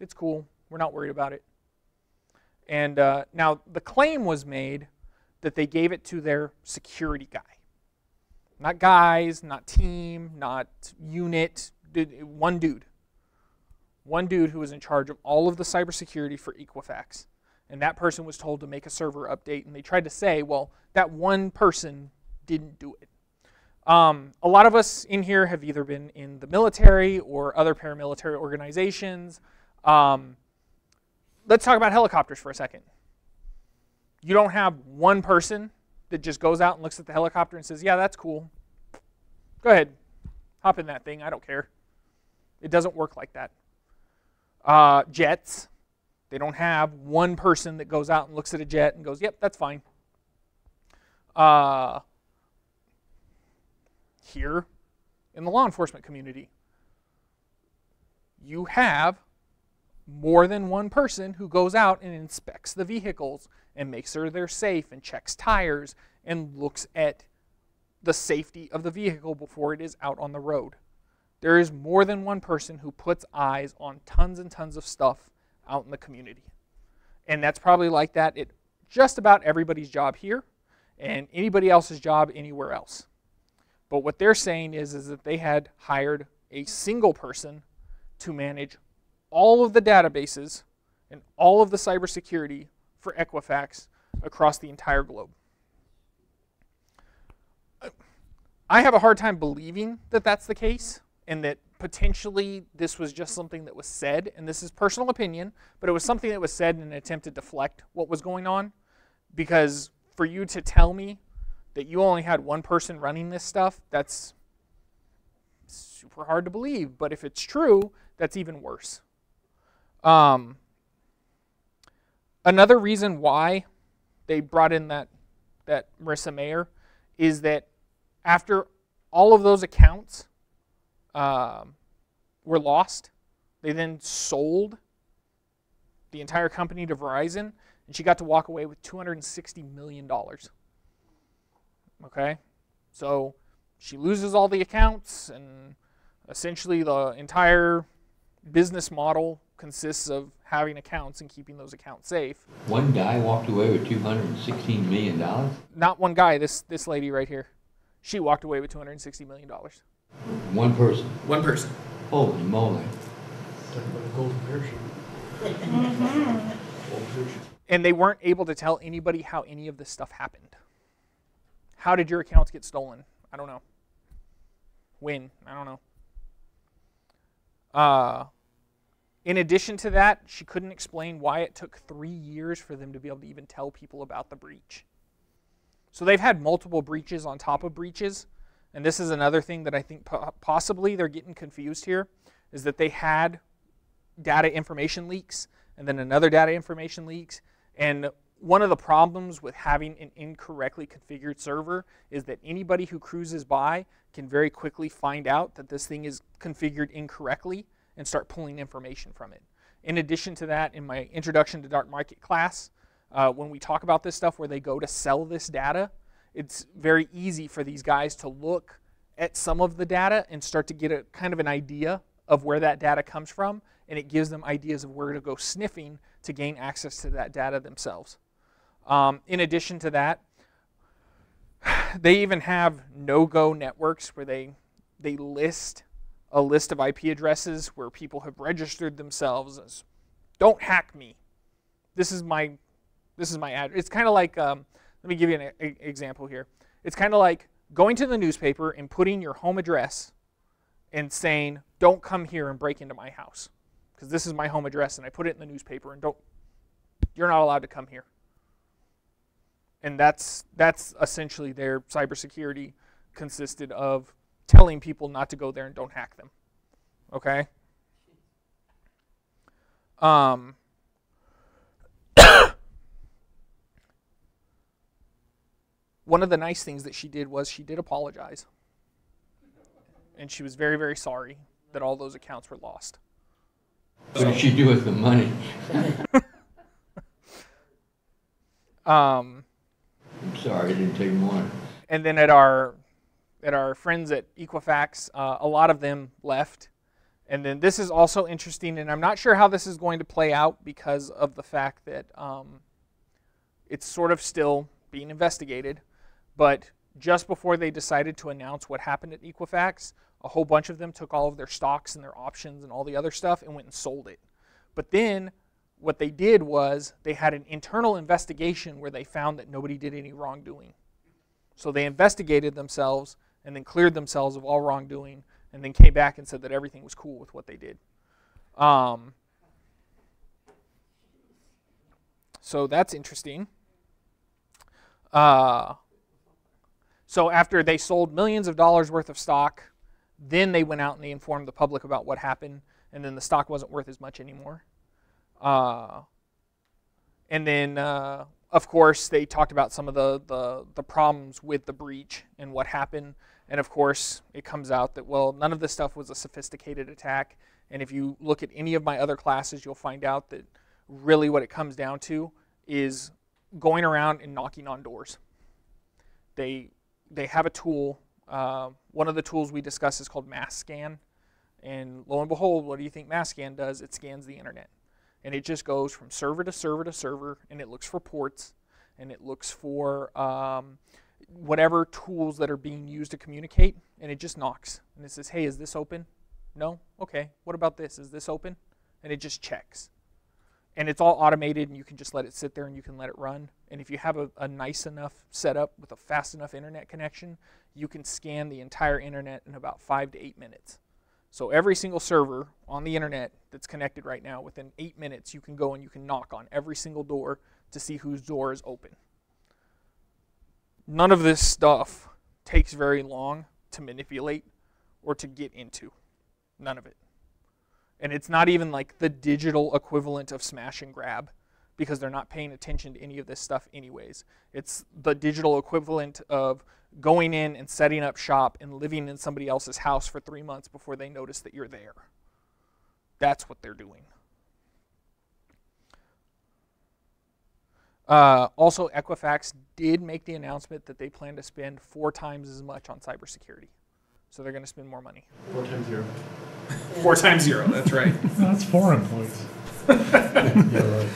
Speaker 1: it's cool. We're not worried about it. And uh, now the claim was made that they gave it to their security guy. Not guys, not team, not unit, one dude. One dude who was in charge of all of the cybersecurity for Equifax. And that person was told to make a server update. And they tried to say, well, that one person didn't do it. Um, a lot of us in here have either been in the military or other paramilitary organizations. Um, let's talk about helicopters for a second. You don't have one person that just goes out and looks at the helicopter and says, Yeah, that's cool. Go ahead, hop in that thing. I don't care. It doesn't work like that. Uh, jets, they don't have one person that goes out and looks at a jet and goes, Yep, that's fine. Uh, here in the law enforcement community, you have more than one person who goes out and inspects the vehicles and makes sure they're safe and checks tires and looks at the safety of the vehicle before it is out on the road. There is more than one person who puts eyes on tons and tons of stuff out in the community. And that's probably like that at just about everybody's job here and anybody else's job anywhere else. But what they're saying is, is that they had hired a single person to manage all of the databases and all of the cybersecurity for Equifax across the entire globe. I have a hard time believing that that's the case and that potentially this was just something that was said, and this is personal opinion, but it was something that was said in an attempt to deflect what was going on. Because for you to tell me that you only had one person running this stuff, that's super hard to believe. But if it's true, that's even worse. Um, another reason why they brought in that that Marissa Mayer is that after all of those accounts um, were lost, they then sold the entire company to Verizon, and she got to walk away with $260 million. Okay? So she loses all the accounts, and essentially the entire business model consists of having accounts and keeping those accounts safe.
Speaker 3: One guy walked away with $216 million?
Speaker 1: Not one guy, this, this lady right here. She walked away with $260 million.
Speaker 3: One person?
Speaker 1: One person.
Speaker 3: Holy moly.
Speaker 1: And they weren't able to tell anybody how any of this stuff happened. How did your accounts get stolen? I don't know. When? I don't know. Uh, in addition to that, she couldn't explain why it took three years for them to be able to even tell people about the breach. So they've had multiple breaches on top of breaches. And this is another thing that I think possibly they're getting confused here is that they had data information leaks and then another data information leaks. And one of the problems with having an incorrectly configured server is that anybody who cruises by can very quickly find out that this thing is configured incorrectly and start pulling information from it. In addition to that, in my Introduction to Dark Market class, uh, when we talk about this stuff where they go to sell this data, it's very easy for these guys to look at some of the data and start to get a kind of an idea of where that data comes from, and it gives them ideas of where to go sniffing to gain access to that data themselves. Um, in addition to that, [sighs] they even have no-go networks where they they list a list of IP addresses where people have registered themselves as don't hack me. This is my this is my address. It's kind of like um, let me give you an a, example here. It's kind of like going to the newspaper and putting your home address and saying don't come here and break into my house because this is my home address and I put it in the newspaper and don't you're not allowed to come here. And that's that's essentially their cybersecurity consisted of telling people not to go there and don't hack them. Okay? Um, [coughs] one of the nice things that she did was she did apologize. And she was very, very sorry that all those accounts were lost.
Speaker 3: What did she do with the money? [laughs]
Speaker 1: um,
Speaker 3: I'm sorry, I didn't take more.
Speaker 1: and then at our at our friends at Equifax, uh, a lot of them left. And then this is also interesting, and I'm not sure how this is going to play out because of the fact that um, it's sort of still being investigated. But just before they decided to announce what happened at Equifax, a whole bunch of them took all of their stocks and their options and all the other stuff and went and sold it. But then what they did was they had an internal investigation where they found that nobody did any wrongdoing. So they investigated themselves and then cleared themselves of all wrongdoing and then came back and said that everything was cool with what they did. Um, so that's interesting. Uh, so after they sold millions of dollars worth of stock, then they went out and they informed the public about what happened, and then the stock wasn't worth as much anymore. Uh, and then, uh, of course, they talked about some of the, the, the problems with the breach and what happened. And of course, it comes out that, well, none of this stuff was a sophisticated attack. And if you look at any of my other classes, you'll find out that really what it comes down to is going around and knocking on doors. They, they have a tool. Uh, one of the tools we discuss is called Masscan. And lo and behold, what do you think Masscan does? It scans the internet. And it just goes from server to server to server, and it looks for ports, and it looks for um, whatever tools that are being used to communicate, and it just knocks. And it says, hey, is this open? No? Okay. What about this? Is this open? And it just checks. And it's all automated, and you can just let it sit there and you can let it run. And if you have a, a nice enough setup with a fast enough internet connection, you can scan the entire internet in about five to eight minutes. So every single server on the internet that's connected right now, within eight minutes, you can go and you can knock on every single door to see whose door is open. None of this stuff takes very long to manipulate or to get into. None of it. And it's not even like the digital equivalent of smash and grab because they're not paying attention to any of this stuff anyways. It's the digital equivalent of going in and setting up shop and living in somebody else's house for 3 months before they notice that you're there. That's what they're doing. Uh, also, Equifax did make the announcement that they plan to spend four times as much on cybersecurity. So they're going to spend more money.
Speaker 4: Four times zero.
Speaker 1: Four times zero, that's right. [laughs]
Speaker 5: That's four employees. [laughs]
Speaker 4: Yeah, right.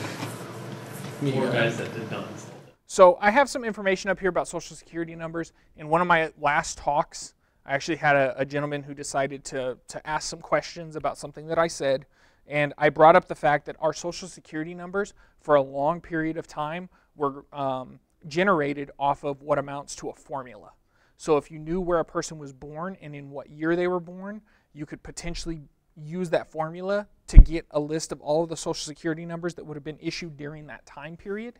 Speaker 6: Four guys that did not install it.
Speaker 1: So I have some information up here about social security numbers. In one of my last talks, I actually had a, a, gentleman who decided to, to ask some questions about something that I said. And I brought up the fact that our social security numbers for a long period of time were um, generated off of what amounts to a formula. So if you knew where a person was born and in what year they were born, you could potentially use that formula to get a list of all of the social security numbers that would have been issued during that time period.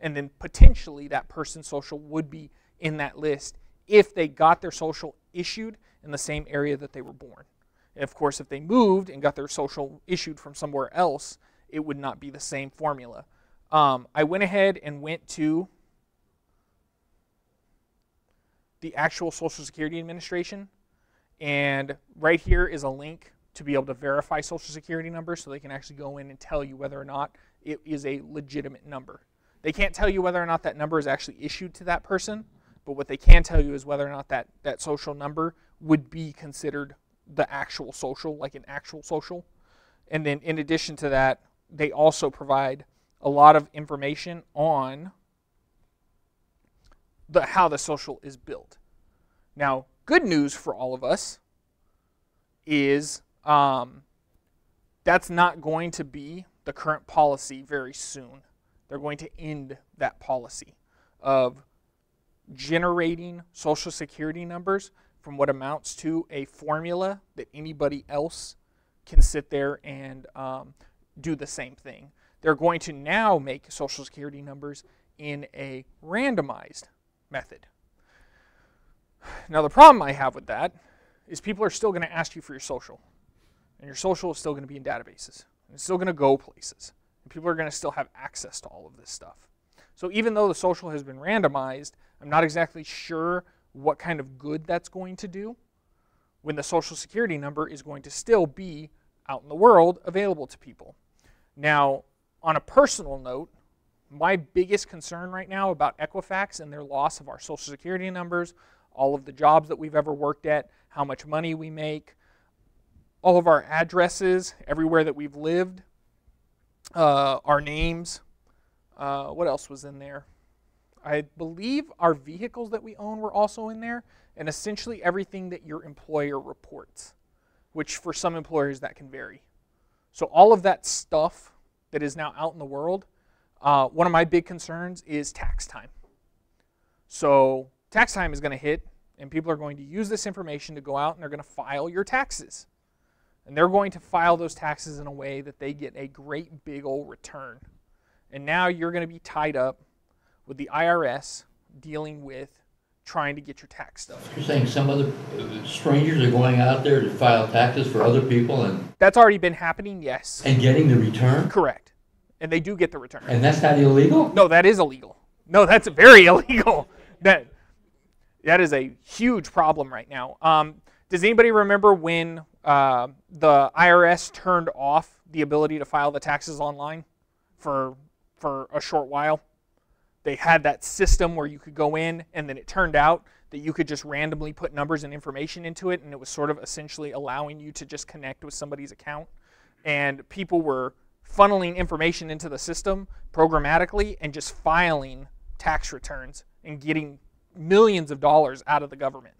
Speaker 1: And then potentially that person's social would be in that list if they got their social issued in the same area that they were born. Of course, if they moved and got their social issued from somewhere else, it would not be the same formula. Um, I went ahead and went to the actual Social Security Administration. And right here is a link to be able to verify Social Security numbers so they can actually go in and tell you whether or not it is a legitimate number. They can't tell you whether or not that number is actually issued to that person, but what they can tell you is whether or not that, that social number would be considered the actual social, like an actual social. And then in addition to that, they also provide a lot of information on the how the social is built. Now, good news for all of us is um, that's not going to be the current policy very soon. They're going to end that policy of generating social security numbers from what amounts to a formula that anybody else can sit there and um, do the same thing. They're going to now make social security numbers in a randomized method. Now, the problem I have with that is people are still going to ask you for your social. And your social is still going to be in databases. It's still going to go places. And people are going to still have access to all of this stuff. So even though the social has been randomized, I'm not exactly sure what kind of good that's going to do when the social security number is going to still be out in the world available to people. Now, on a personal note, my biggest concern right now about Equifax and their loss of our social security numbers, all of the jobs that we've ever worked at, how much money we make, all of our addresses, everywhere that we've lived, uh, our names. Uh, what else was in there? I believe our vehicles that we own were also in there, and essentially everything that your employer reports, which for some employers that can vary. So all of that stuff that is now out in the world, uh, one of my big concerns is tax time. So tax time is going to hit, and people are going to use this information to go out and they're going to file your taxes. And they're going to file those taxes in a way that they get a great big old return. And now you're going to be tied up with the IRS dealing with trying to get your tax stuff.
Speaker 3: You're saying some other uh, strangers are going out there to file taxes for other people and,
Speaker 1: That's already been happening, yes.
Speaker 3: and getting the return?
Speaker 1: Correct. And they do get the return.
Speaker 3: And that's not illegal?
Speaker 1: No, that is illegal. No, that's very [laughs] illegal. That that is a huge problem right now. Um, does anybody remember when uh, the IRS turned off the ability to file the taxes online for for a short while? They had that system where you could go in, and then it turned out that you could just randomly put numbers and information into it, and it was sort of essentially allowing you to just connect with somebody's account. And people were funneling information into the system programmatically and just filing tax returns and getting millions of dollars out of the government.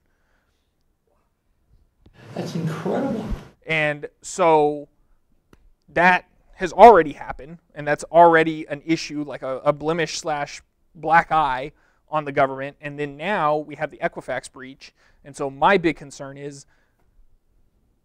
Speaker 3: That's incredible.
Speaker 1: And so that has already happened, and that's already an issue, like a, a blemish slash black eye on the government. And then now we have the Equifax breach. And so my big concern is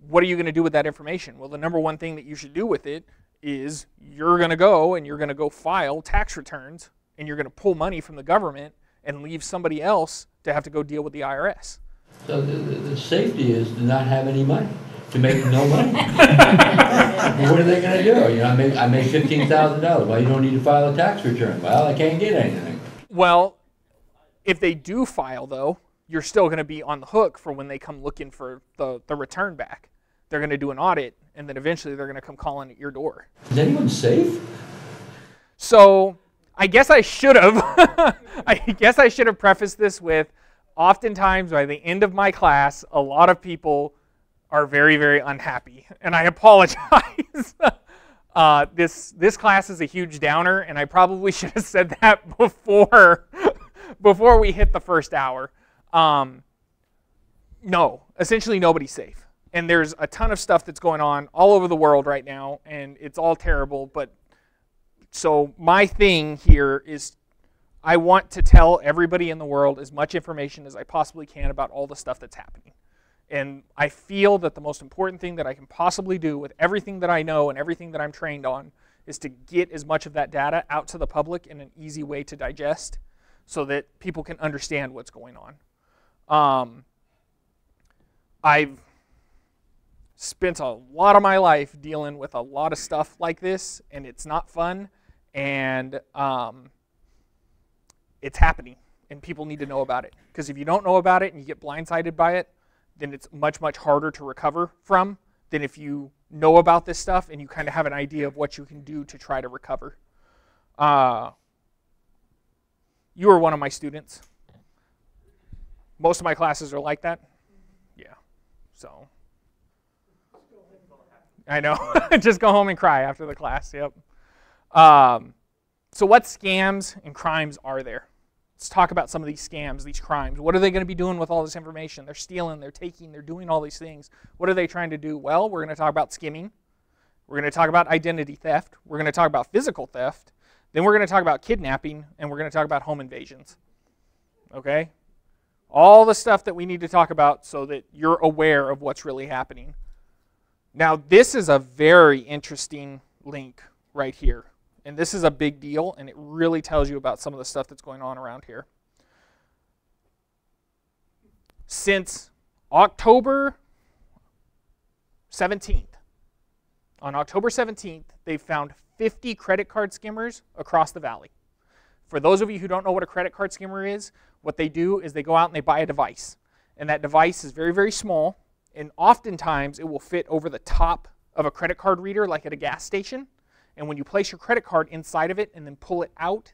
Speaker 1: what are you going to do with that information? Well, the number one thing that you should do with it is you're going to go and you're going to go file tax returns and you're going to pull money from the government and leave somebody else to have to go deal with the IRS.
Speaker 3: So the, the, the safety is to not have any money, to make no money. [laughs] What are they gonna do? You know, I make, I make fifteen thousand dollars. Well, you don't need to file a tax return. Well, I can't get anything.
Speaker 1: Well, if they do file, though, you're still going to be on the hook for when they come looking for the, the return back. They're going to do an audit, and then eventually they're going to come calling at your door.
Speaker 3: Is anyone safe?
Speaker 1: So I guess I should have. [laughs] I guess I should have prefaced this with oftentimes by the end of my class, a lot of people are very, very unhappy. And I apologize. [laughs] uh, this, this class is a huge downer, and I probably [laughs] should have said that before, [laughs] before we hit the first hour. Um, no, essentially nobody's safe. And there's a ton of stuff that's going on all over the world right now, and it's all terrible, but so my thing here is I want to tell everybody in the world as much information as I possibly can about all the stuff that's happening. And I feel that the most important thing that I can possibly do with everything that I know and everything that I'm trained on is to get as much of that data out to the public in an easy way to digest so that people can understand what's going on. Um, I've spent a lot of my life dealing with a lot of stuff like this, and it's not fun. And um, it's happening, and people need to know about it. Because if you don't know about it and you get blindsided by it, then it's much, much harder to recover from than if you know about this stuff and you kind of have an idea of what you can do to try to recover. Uh, you are one of my students. Most of my classes are like that. Yeah. So. I know. [laughs] Just go home and cry after the class. Yep. Um, so, what scams and crimes are there? Let's talk about some of these scams, these crimes. What are they going to be doing with all this information? They're stealing, they're taking, they're doing all these things. What are they trying to do? Well, we're going to talk about skimming. We're going to talk about identity theft. We're going to talk about physical theft. Then we're going to talk about kidnapping, and we're going to talk about home invasions. Okay? All the stuff that we need to talk about so that you're aware of what's really happening. Now, this is a very interesting link right here. And this is a big deal, and it really tells you about some of the stuff that's going on around here. Since October 17th, on October 17th, they've found 50 credit card skimmers across the valley. For those of you who don't know what a credit card skimmer is, what they do is they go out and they buy a device. And that device is very, very small, and oftentimes it will fit over the top of a credit card reader, like at a gas station And when you place your credit card inside of it and then pull it out,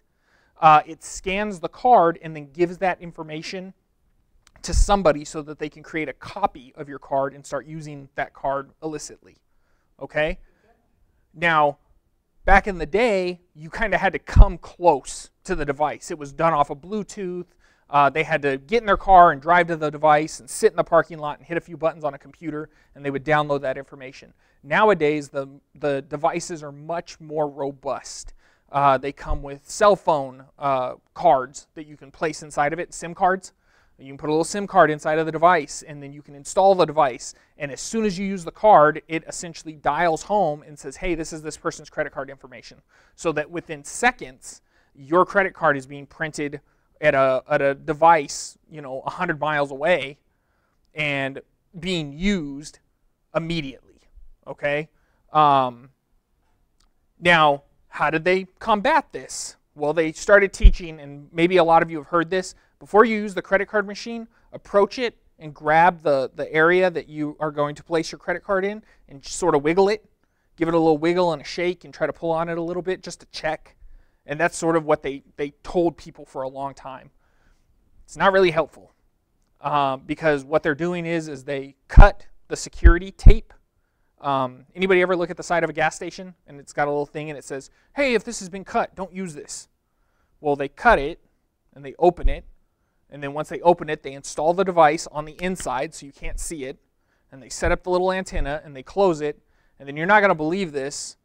Speaker 1: uh, it scans the card and then gives that information to somebody so that they can create a copy of your card and start using that card illicitly. Okay? Now, back in the day, you kind of had to come close to the device. It was done off of Bluetooth. Uh, they had to get in their car and drive to the device and sit in the parking lot and hit a few buttons on a computer, and they would download that information. Nowadays, the, the devices are much more robust. Uh, they come with cell phone uh, cards that you can place inside of it, SIM cards. You can put a little SIM card inside of the device, and then you can install the device. And as soon as you use the card, it essentially dials home and says, hey, this is this person's credit card information. So that within seconds, your credit card is being printed at a, at a device, you know, 100 miles away and being used immediately. Okay? Um, now, how did they combat this? Well, they started teaching, and maybe a lot of you have heard this. Before you use the credit card machine, approach it and grab the, the area that you are going to place your credit card in and sort of wiggle it. Give it a little wiggle and a shake and try to pull on it a little bit just to check. And that's sort of what they, they told people for a long time. It's not really helpful uh, because what they're doing is, is they cut the security tape. Um, anybody ever look at the side of a gas station and it's got a little thing and it says, hey, if this has been cut, don't use this. Well, they cut it and they open it. And then once they open it, they install the device on the inside so you can't see it. And they set up the little antenna and they close it. And then you're not going to believe this,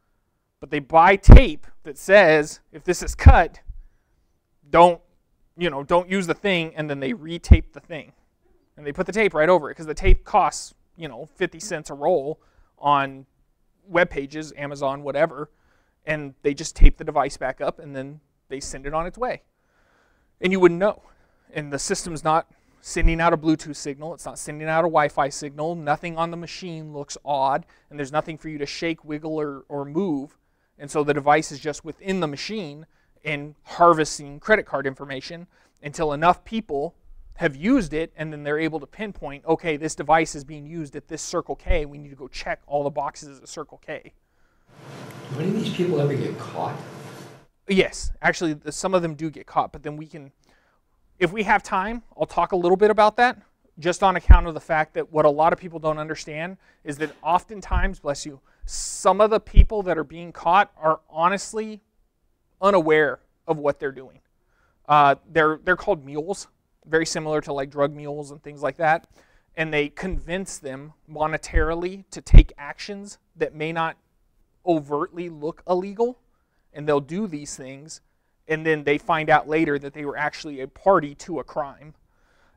Speaker 1: but they buy tape that says if this is cut, don't you know, don't use the thing, and then they retape the thing, and they put the tape right over it because the tape costs you know 50 cents a roll on web pages, Amazon, whatever, and they just tape the device back up, and then they send it on its way, and you wouldn't know, and the system's not sending out a Bluetooth signal. It's not sending out a Wi-Fi signal. Nothing on the machine looks odd, and there's nothing for you to shake, wiggle, or, or move. And so the device is just within the machine and harvesting credit card information until enough people have used it and then they're able to pinpoint, okay, this device is being used at this Circle K. We need to go check all the boxes at Circle K.
Speaker 3: Do any of these people ever get caught?
Speaker 1: Yes, actually, some of them do get caught, but then we can, if we have time, I'll talk a little bit about that, just on account of the fact that what a lot of people don't understand is that oftentimes, bless you, some of the people that are being caught are honestly unaware of what they're doing. Uh, they're, they're called mules, very similar to like drug mules and things like that. And they convince them monetarily to take actions that may not overtly look illegal. And they'll do these things. And then they find out later that they were actually a party to a crime.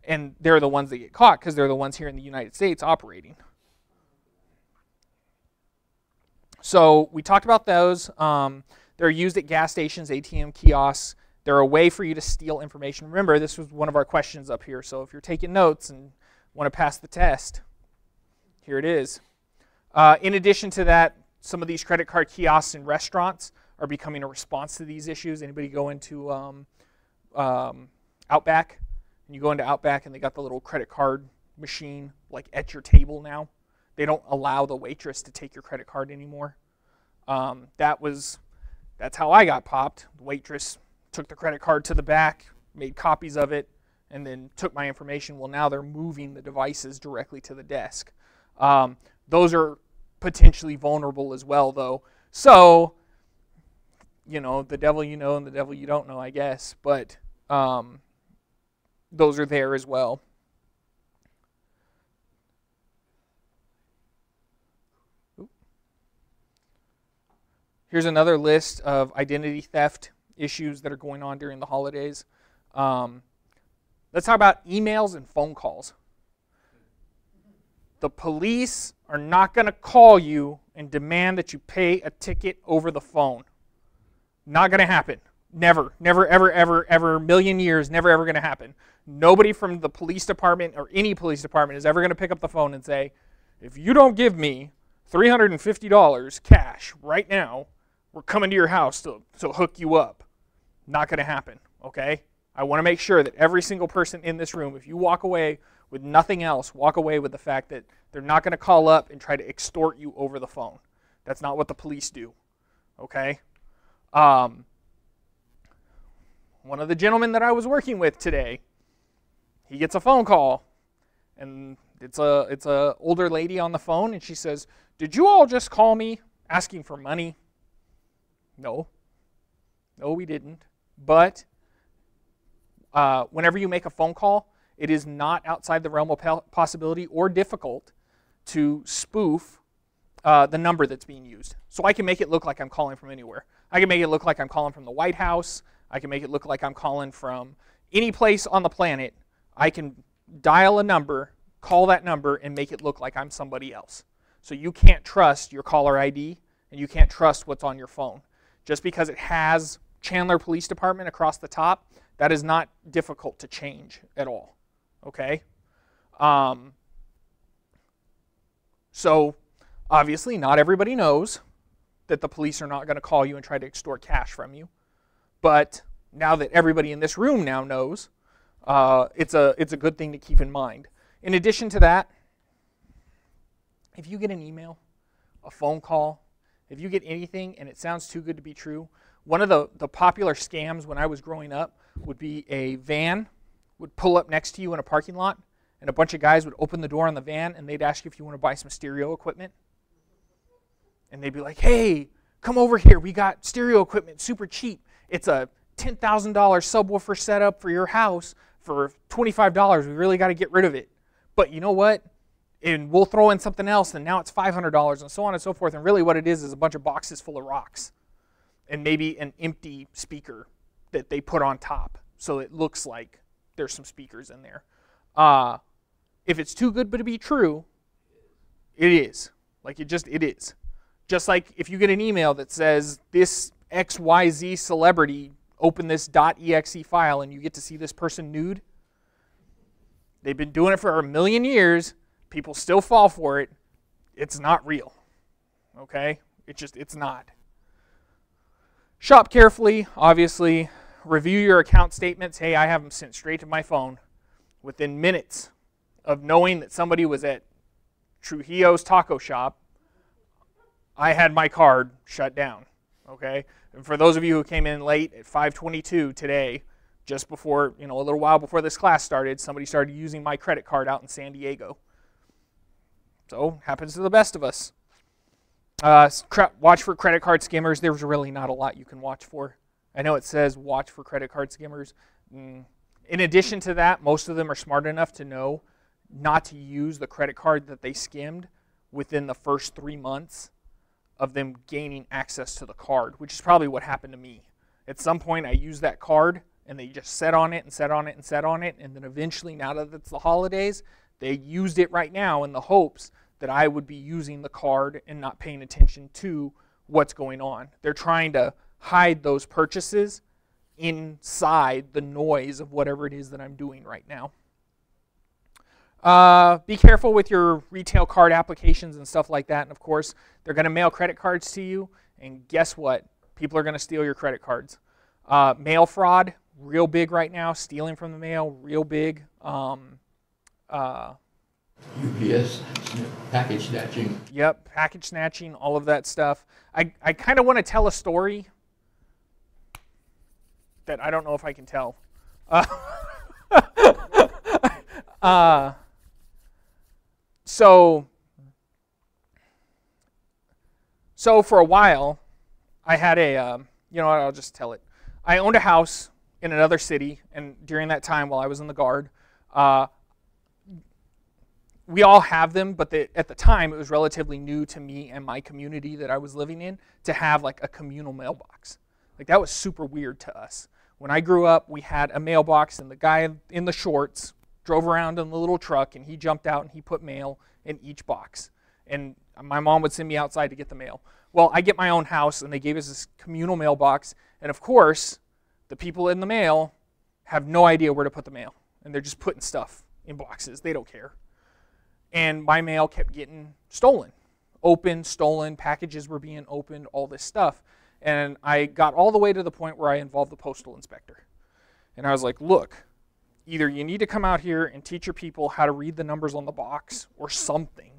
Speaker 1: And they're the ones that get caught because they're the ones here in the United States operating. So we talked about those. Um, they're used at gas stations, ATM kiosks. They're a way for you to steal information. Remember, this was one of our questions up here. So if you're taking notes and want to pass the test, here it is. Uh, in addition to that, some of these credit card kiosks in restaurants are becoming a response to these issues. Anybody go into um, um, Outback? And you go into Outback and they got the little credit card machine like at your table now. They don't allow the waitress to take your credit card anymore. Um, that was that's how I got popped. The waitress took the credit card to the back, made copies of it, and then took my information. Well, now they're moving the devices directly to the desk. Um, those are potentially vulnerable as well, though. So, you know, the devil you know and the devil you don't know, I guess. But um, those are there as well. Here's another list of identity theft issues that are going on during the holidays. Um, let's talk about emails and phone calls. The police are not going to call you and demand that you pay a ticket over the phone. Not going to happen. Never, never, ever, ever, ever, million years, never, ever going to happen. Nobody from the police department or any police department is ever going to pick up the phone and say, if you don't give me $350 cash right now, we're coming to your house to, to hook you up. Not going to happen, okay? I want to make sure that every single person in this room, if you walk away with nothing else, walk away with the fact that they're not going to call up and try to extort you over the phone. That's not what the police do, Okay? Um, one of the gentlemen that I was working with today, he gets a phone call, and it's a it's a older lady on the phone, and she says, "Did you all just call me asking for money?" No, no, we didn't. But uh, whenever you make a phone call, it is not outside the realm of possibility or difficult to spoof uh, the number that's being used. So I can make it look like I'm calling from anywhere. I can make it look like I'm calling from the White House. I can make it look like I'm calling from any place on the planet. I can dial a number, call that number, and make it look like I'm somebody else. So you can't trust your caller ID and you can't trust what's on your phone. Just because it has Chandler Police Department across the top, that is not difficult to change at all. Okay? Um, so obviously, not everybody knows that the police are not going to call you and try to extort cash from you. But now that everybody in this room now knows, uh, it's a it's a good thing to keep in mind. In addition to that, if you get an email, a phone call, if you get anything and it sounds too good to be true, one of the, the popular scams when I was growing up would be a van would pull up next to you in a parking lot, and a bunch of guys would open the door on the van and they'd ask you if you want to buy some stereo equipment. And they'd be like, hey, come over here. We got stereo equipment super cheap. It's a $10,000 subwoofer setup for your house for $25. We really got to get rid of it. But you know what? And we'll throw in something else, and now it's $500, and so on and so forth. And really, what it is is a bunch of boxes full of rocks and maybe an empty speaker that they put on top so it looks like there's some speakers in there. Uh, if it's too good to be true, it is. Like it just it is. Just like if you get an email that says this XYZ celebrity open this .exe file and you get to see this person nude, they've been doing it for a million years, people still fall for it. It's not real. Okay? It just it's not. Shop carefully, obviously. Review your account statements. Hey, I have them sent straight to my phone within minutes of knowing that somebody was at Trujillo's taco shop. I had my card shut down. Okay? And for those of you who came in late at 522 today, just before, you know, a little while before this class started, somebody started using my credit card out in San Diego. So, happens to the best of us. Uh, watch for credit card skimmers. There's really not a lot you can watch for. I know it says watch for credit card skimmers. Mm. In addition to that, most of them are smart enough to know not to use the credit card that they skimmed within the first three months of them gaining access to the card, which is probably what happened to me. At some point, I used that card and they just set on it and set on it and set on it. And then eventually, now that it's the holidays, they used it right now in the hopes that I would be using the card and not paying attention to what's going on. They're trying to hide those purchases inside the noise of whatever it is that I'm doing right now. Uh, be careful with your retail card applications and stuff like that. And of course, they're going to mail credit cards to you. And guess what? People are going to steal your credit cards. Uh, mail fraud, real big right now. Stealing from the mail, real big. Um, uh,
Speaker 3: UPS, package snatching.
Speaker 1: Yep, package snatching, all of that stuff. I, I kind of want to tell a story that I don't know if I can tell. Uh, [laughs] uh, so, so for a while, I had a, um, you know what, I'll just tell it. I owned a house in another city, and during that time while I was in the guard, uh, we all have them, but at the time it was relatively new to me and my community that I was living in to have like a communal mailbox. Like that was super weird to us. When I grew up, we had a mailbox, and the guy in the shorts drove around in the little truck, and he jumped out and he put mail in each box. And my mom would send me outside to get the mail. Well, I get my own house, and they gave us this communal mailbox, and of course, the people in the mail have no idea where to put the mail, and they're just putting stuff in boxes. They don't care and my mail kept getting stolen. Opened stolen packages were being opened all this stuff. And i got all the way to the point where i involved the postal inspector. And i was like look either you need to come out here and teach your people how to read the numbers on the box or something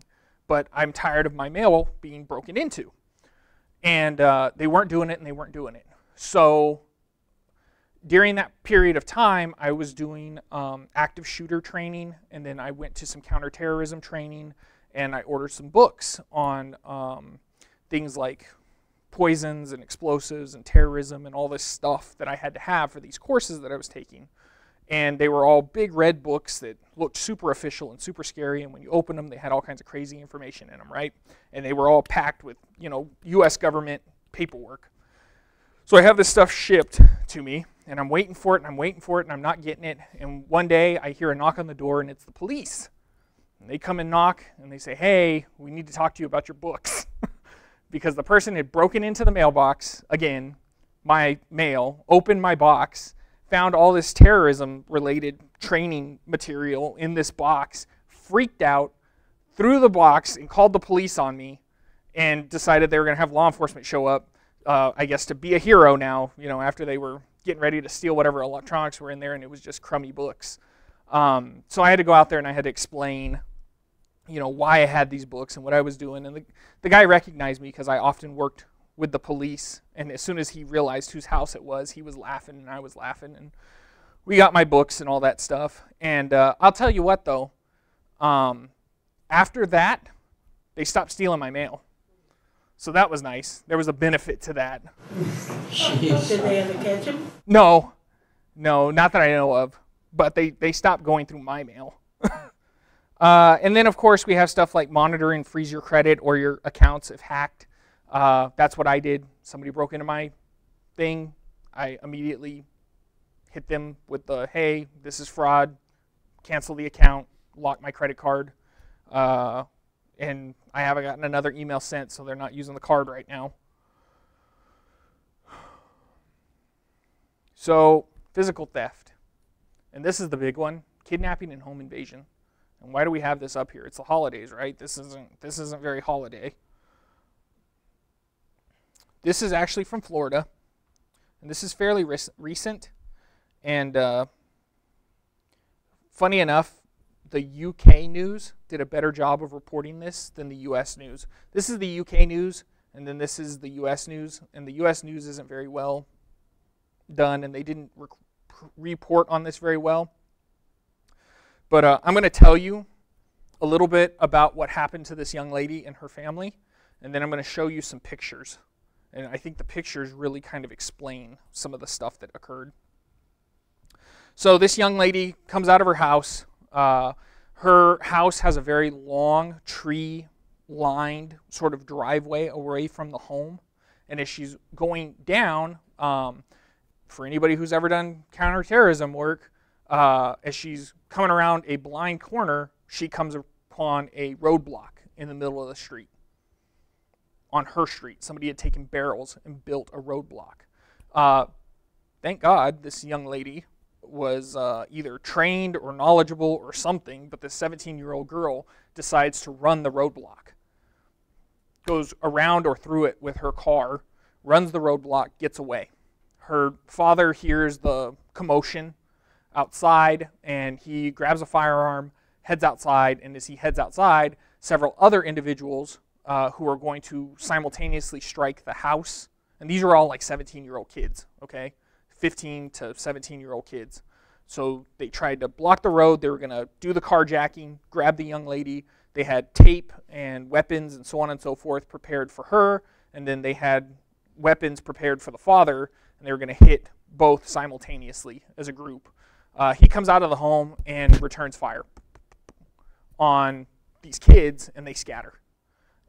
Speaker 1: but i'm tired of my mail being broken into. And uh, they weren't doing it, and they weren't doing it. So during that period of time, I was doing um, active shooter training, and then I went to some counterterrorism training, and I ordered some books on um, things like poisons and explosives and terrorism and all this stuff that I had to have for these courses that I was taking. And they were all big red books that looked super official and super scary. And when you open them, they had all kinds of crazy information in them, right? And they were all packed with, you know, U.S. government paperwork. So I have this stuff shipped to me, and I'm waiting for it, and I'm waiting for it, and I'm not getting it. And one day I hear a knock on the door, and it's the police. And they come and knock, and they say, Hey, we need to talk to you about your books. [laughs] because the person had broken into the mailbox, again, my mail, opened my box, found all this terrorism related training material in this box, freaked out, threw the box, and called the police on me, and decided they were going to have law enforcement show up, uh, I guess, to be a hero now, you know, after they were getting ready to steal whatever electronics were in there, and it was just crummy books. Um, so I had to go out there and I had to explain you know why I had these books and what I was doing. And the, the guy recognized me because I often worked with the police. And as soon as he realized whose house it was, he was laughing and I was laughing. And we got my books and all that stuff. And uh, I'll tell you what though, um, after that, they stopped stealing my mail. So that was nice. There was a benefit to that.
Speaker 3: Jeez.
Speaker 2: Did they ever catch him?
Speaker 1: No, no, not that I know of. But they, they stopped going through my mail. [laughs] Uh, and then, of course, we have stuff like monitor and freeze your credit or your accounts if hacked. Uh, that's what I did. Somebody broke into my thing. I immediately hit them with the, hey, this is fraud, cancel the account, lock my credit card. Uh, and I haven't gotten another email sent, so they're not using the card right now. So, physical theft. And this is the big one kidnapping and home invasion. And why do we have this up here? It's the holidays, right? This isn't this isn't very holiday. This is actually from Florida, and this is fairly recent. And uh, funny enough, the UK news did a better job of reporting this than the US news. This is the UK news, and then this is the US news, and the US news isn't very well done, and they didn't re- report on this very well. But uh, I'm going to tell you a little bit about what happened to this young lady and her family, and then I'm going to show you some pictures. And I think the pictures really kind of explain some of the stuff that occurred. So this young lady comes out of her house. Uh, her house has a very long tree lined sort of driveway away from the home. And as she's going down, um, for anybody who's ever done counterterrorism work, uh, as she's coming around a blind corner, she comes upon a roadblock in the middle of the street. On her street, somebody had taken barrels and built a roadblock. Uh, thank God this young lady was uh, either trained or knowledgeable or something, but this 17 year old girl decides to run the roadblock. Goes around or through it with her car, runs the roadblock, gets away. Her father hears the commotion outside and he grabs a firearm, heads outside, and as he heads outside, several other individuals uh, who are going to simultaneously strike the house. And these are all like 17 year old kids, okay? 15 to 17 year old kids. So they tried to block the road. They were going to do the carjacking, grab the young lady. They had tape and weapons and so on and so forth prepared for her. And then they had weapons prepared for the father. And they were going to hit both simultaneously as a group. Uh, he comes out of the home and returns fire on these kids, and they scatter.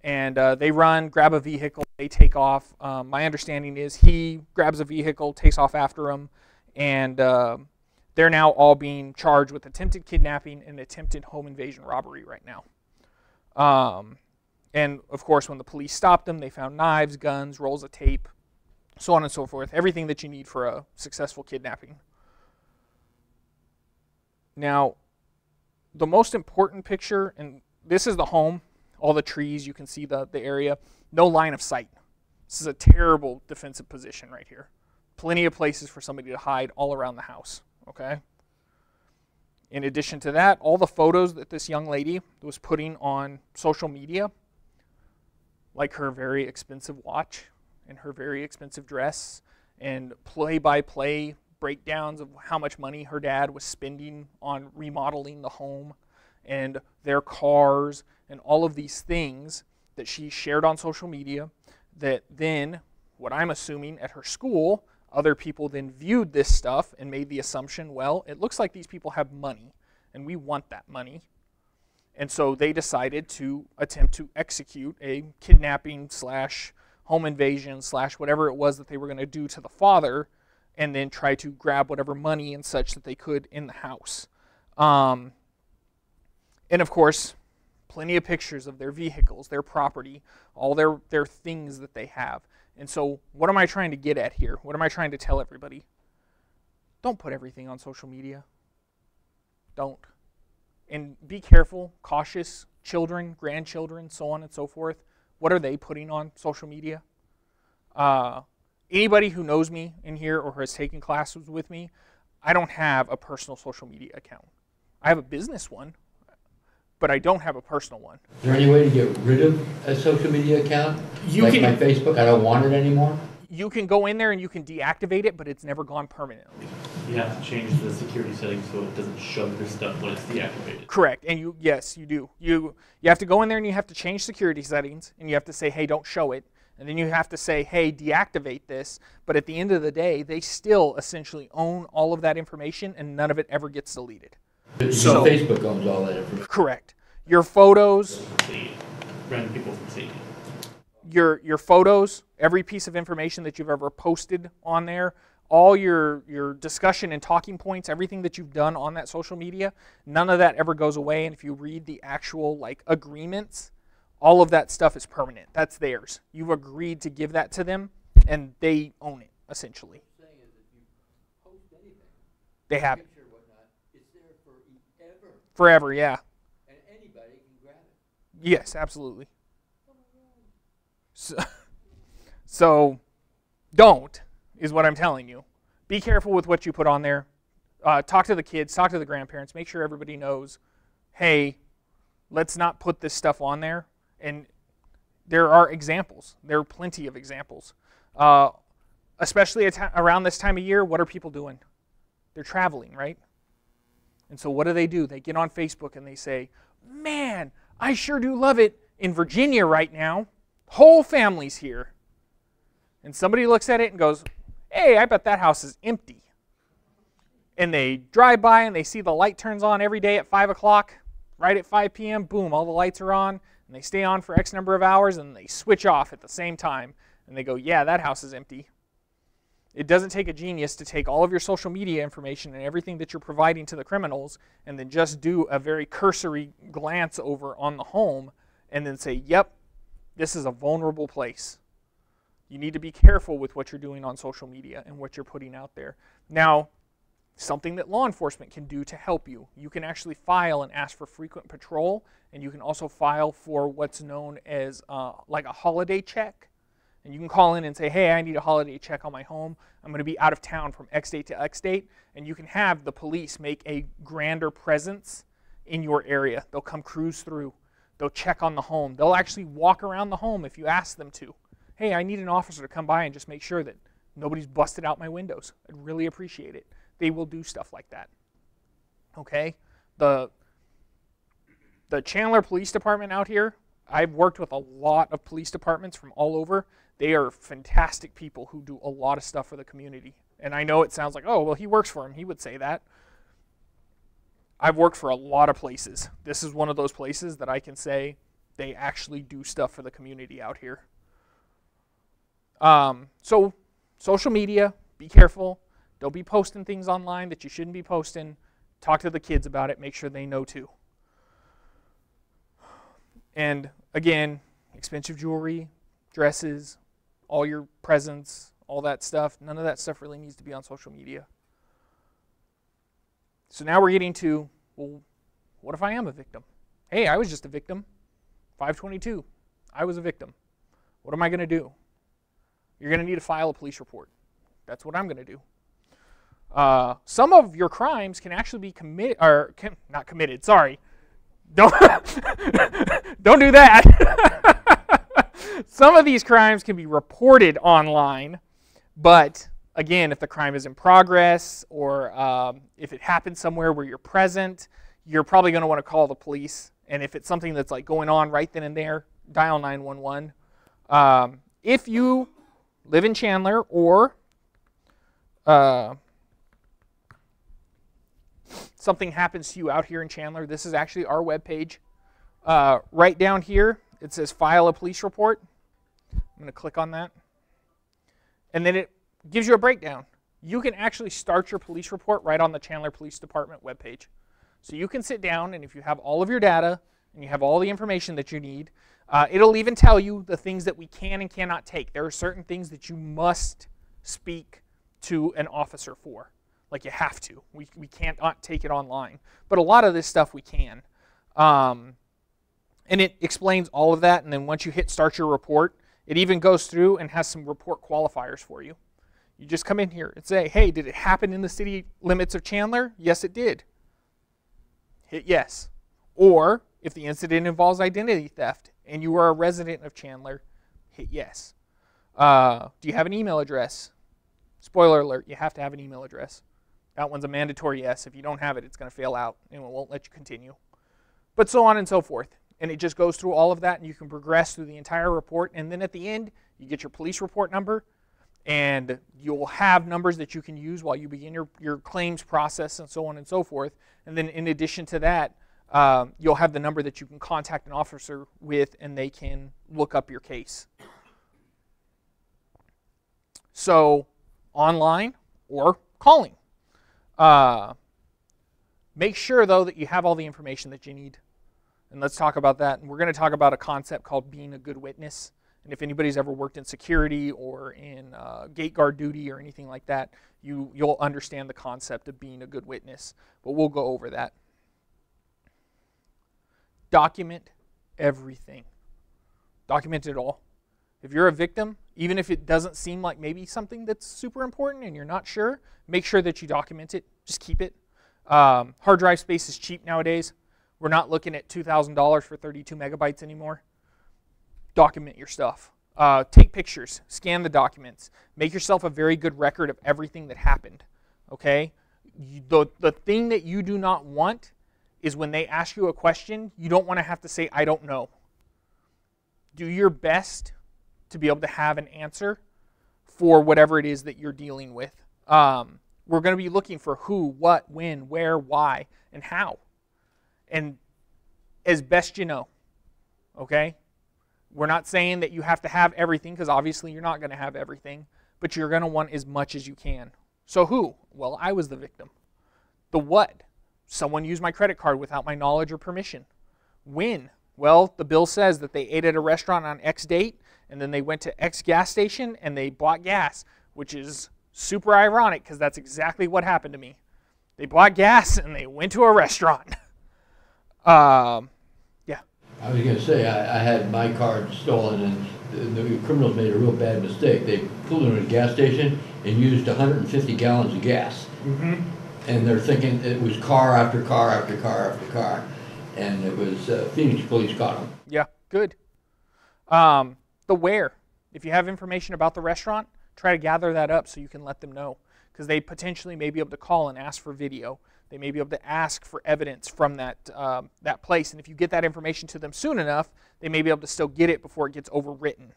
Speaker 1: And uh, they run, grab a vehicle, they take off. Um, my understanding is he grabs a vehicle, takes off after them, and uh, they're now all being charged with attempted kidnapping and attempted home invasion robbery right now. Um, and of course, when the police stopped them, they found knives, guns, rolls of tape, so on and so forth. Everything that you need for a successful kidnapping. Now, the most important picture, and this is the home, all the trees, you can see the, the area, no line of sight. This is a terrible defensive position right here. Plenty of places for somebody to hide all around the house, okay? In addition to that, all the photos that this young lady was putting on social media, like her very expensive watch, and her very expensive dress and play by play breakdowns of how much money her dad was spending on remodeling the home and their cars and all of these things that she shared on social media that then what i'm assuming at her school other people then viewed this stuff and made the assumption well it looks like these people have money and we want that money and so they decided to attempt to execute a kidnapping slash home invasion slash whatever it was that they were going to do to the father and then try to grab whatever money and such that they could in the house. Um, and of course, plenty of pictures of their vehicles, their property, all their, their things that they have. And so, what am I trying to get at here? What am I trying to tell everybody? Don't put everything on social media. Don't. And be careful, cautious, children, grandchildren, so on and so forth. What are they putting on social media? Uh, anybody who knows me in here or has taken classes with me, I don't have a personal social media account. I have a business one, but I don't have a personal one.
Speaker 3: Is there any way to get rid of a social media account?
Speaker 1: You
Speaker 3: like
Speaker 1: can-
Speaker 3: my Facebook, I don't want it anymore?
Speaker 1: You can go in there and you can deactivate it, but it's never gone permanently.
Speaker 6: You have to change the security settings so it doesn't show your stuff when it's deactivated.
Speaker 1: Correct. And you yes, you do. You you have to go in there and you have to change security settings and you have to say, "Hey, don't show it." And then you have to say, "Hey, deactivate this." But at the end of the day, they still essentially own all of that information and none of it ever gets deleted.
Speaker 3: So Facebook owns all that information.
Speaker 1: Correct. Your photos,
Speaker 6: See. Random people from seeing it.
Speaker 1: your your photos, every piece of information that you've ever posted on there, all your your discussion and talking points, everything that you've done on that social media, none of that ever goes away. And if you read the actual like agreements, all of that stuff is permanent. That's theirs. You've agreed to give that to them, and they own it essentially. They have it forever. Yeah.
Speaker 3: And anybody can grab it.
Speaker 1: Yes, absolutely. So, [laughs] so don't is what I'm telling you. Be careful with what you put on there. Uh, talk to the kids, talk to the grandparents, make sure everybody knows, hey, let's not put this stuff on there. And there are examples. There are plenty of examples. Uh, especially at around this time of year, what are people doing? They're traveling, right? And so what do they do? They get on Facebook and they say, Man, I sure do love it in Virginia right now. Whole family's here. And somebody looks at it and goes, Hey, I bet that house is empty. And they drive by and they see the light turns on every day at 5 o'clock. Right at 5 p.m., boom, all the lights are on. And they stay on for X number of hours and they switch off at the same time. And they go, Yeah, that house is empty. It doesn't take a genius to take all of your social media information and everything that you're providing to the criminals and then just do a very cursory glance over on the home and then say, yep, this is a vulnerable place. You need to be careful with what you're doing on social media and what you're putting out there. Now, something that law enforcement can do to help you. You can actually file and ask for frequent patrol, and you can also file for what's known as uh, like a holiday check. And you can call in and say, hey, I need a holiday check on my home. I'm going to be out of town from X date to X date. And you can have the police make a grander presence in your area. They'll come cruise through, they'll check on the home. They'll actually walk around the home if you ask them to. Hey, I need an officer to come by and just make sure that nobody's busted out my windows. I'd really appreciate it. They will do stuff like that. Okay? The the Chandler Police Department out here, I've worked with a lot of police departments from all over. They are fantastic people who do a lot of stuff for the community. And I know it sounds like, oh, well, he works for him. He would say that. I've worked for a lot of places. This is one of those places that I can say they actually do stuff for the community out here. Um, so, social media, be careful. Don't be posting things online that you shouldn't be posting. Talk to the kids about it. Make sure they know too. And again, expensive jewelry, dresses, all your presents, all that stuff, none of that stuff really needs to be on social media. So now we're getting to well, what if I am a victim? Hey, I was just a victim. 522. I was a victim. What am I going to do? You're going to need to file a police report. That's what I'm going to do. Uh, some of your crimes can actually be committed, or can, not committed. Sorry, don't [laughs] don't do that. [laughs] some of these crimes can be reported online, but again, if the crime is in progress or um, if it happens somewhere where you're present, you're probably going to want to call the police. And if it's something that's like going on right then and there, dial 911. Um, if you live in Chandler or uh, something happens to you out here in Chandler, this is actually our webpage. Uh, right down here, it says file a police report. I'm going to click on that. And then it gives you a breakdown. You can actually start your police report right on the Chandler Police Department webpage. So you can sit down and if you have all of your data and you have all the information that you need, uh, it'll even tell you the things that we can and cannot take. There are certain things that you must speak to an officer for. Like you have to. We, we can't take it online. But a lot of this stuff we can. Um, and it explains all of that. And then once you hit start your report, it even goes through and has some report qualifiers for you. You just come in here and say, hey, did it happen in the city limits of Chandler? Yes, it did. Hit yes. Or if the incident involves identity theft and you are a resident of Chandler, hit yes. Uh, do you have an email address? Spoiler alert, you have to have an email address. That one's a mandatory yes. If you don't have it, it's going to fail out and it won't let you continue. But so on and so forth. And it just goes through all of that and you can progress through the entire report. And then at the end, you get your police report number and you'll have numbers that you can use while you begin your, your claims process and so on and so forth. And then in addition to that, um, you'll have the number that you can contact an officer with and they can look up your case. So online or calling. Uh, make sure though that you have all the information that you need. And let's talk about that. And we're going to talk about a concept called being a good witness. And if anybody's ever worked in security or in uh, gate guard duty or anything like that, you, you'll understand the concept of being a good witness. But we'll go over that. Document everything. Document it all. If you're a victim, even if it doesn't seem like maybe something that's super important and you're not sure, make sure that you document it. Just keep it. Um, hard drive space is cheap nowadays. We're not looking at $2,000 for 32 megabytes anymore. Document your stuff. Uh, take pictures, scan the documents, make yourself a very good record of everything that happened. Okay? You, the, the thing that you do not want is when they ask you a question, you don't want to have to say, I don't know. Do your best to be able to have an answer for whatever it is that you're dealing with. Um, we're going to be looking for who, what, when, where, why, and how. And as best you know. Okay? We're not saying that you have to have everything because obviously you're not going to have everything, but you're going to want as much as you can. So, who? Well, I was the victim. The what? Someone used my credit card without my knowledge or permission. When? Well, the bill says that they ate at a restaurant on X date and then they went to X gas station and they bought gas, which is super ironic because that's exactly what happened to me. They bought gas and they went to a restaurant. [laughs] um, yeah.
Speaker 3: I was gonna say, I, I had my card stolen and the, the criminals made a real bad mistake. They pulled into a gas station and used hundred and fifty gallons of gas. Mm-hmm. And they're thinking it was car after car after car after car. And it was, uh, Phoenix police got them.
Speaker 1: Yeah, good. Um, the where. If you have information about the restaurant, try to gather that up so you can let them know. Because they potentially may be able to call and ask for video. They may be able to ask for evidence from that, um, that place. And if you get that information to them soon enough, they may be able to still get it before it gets overwritten.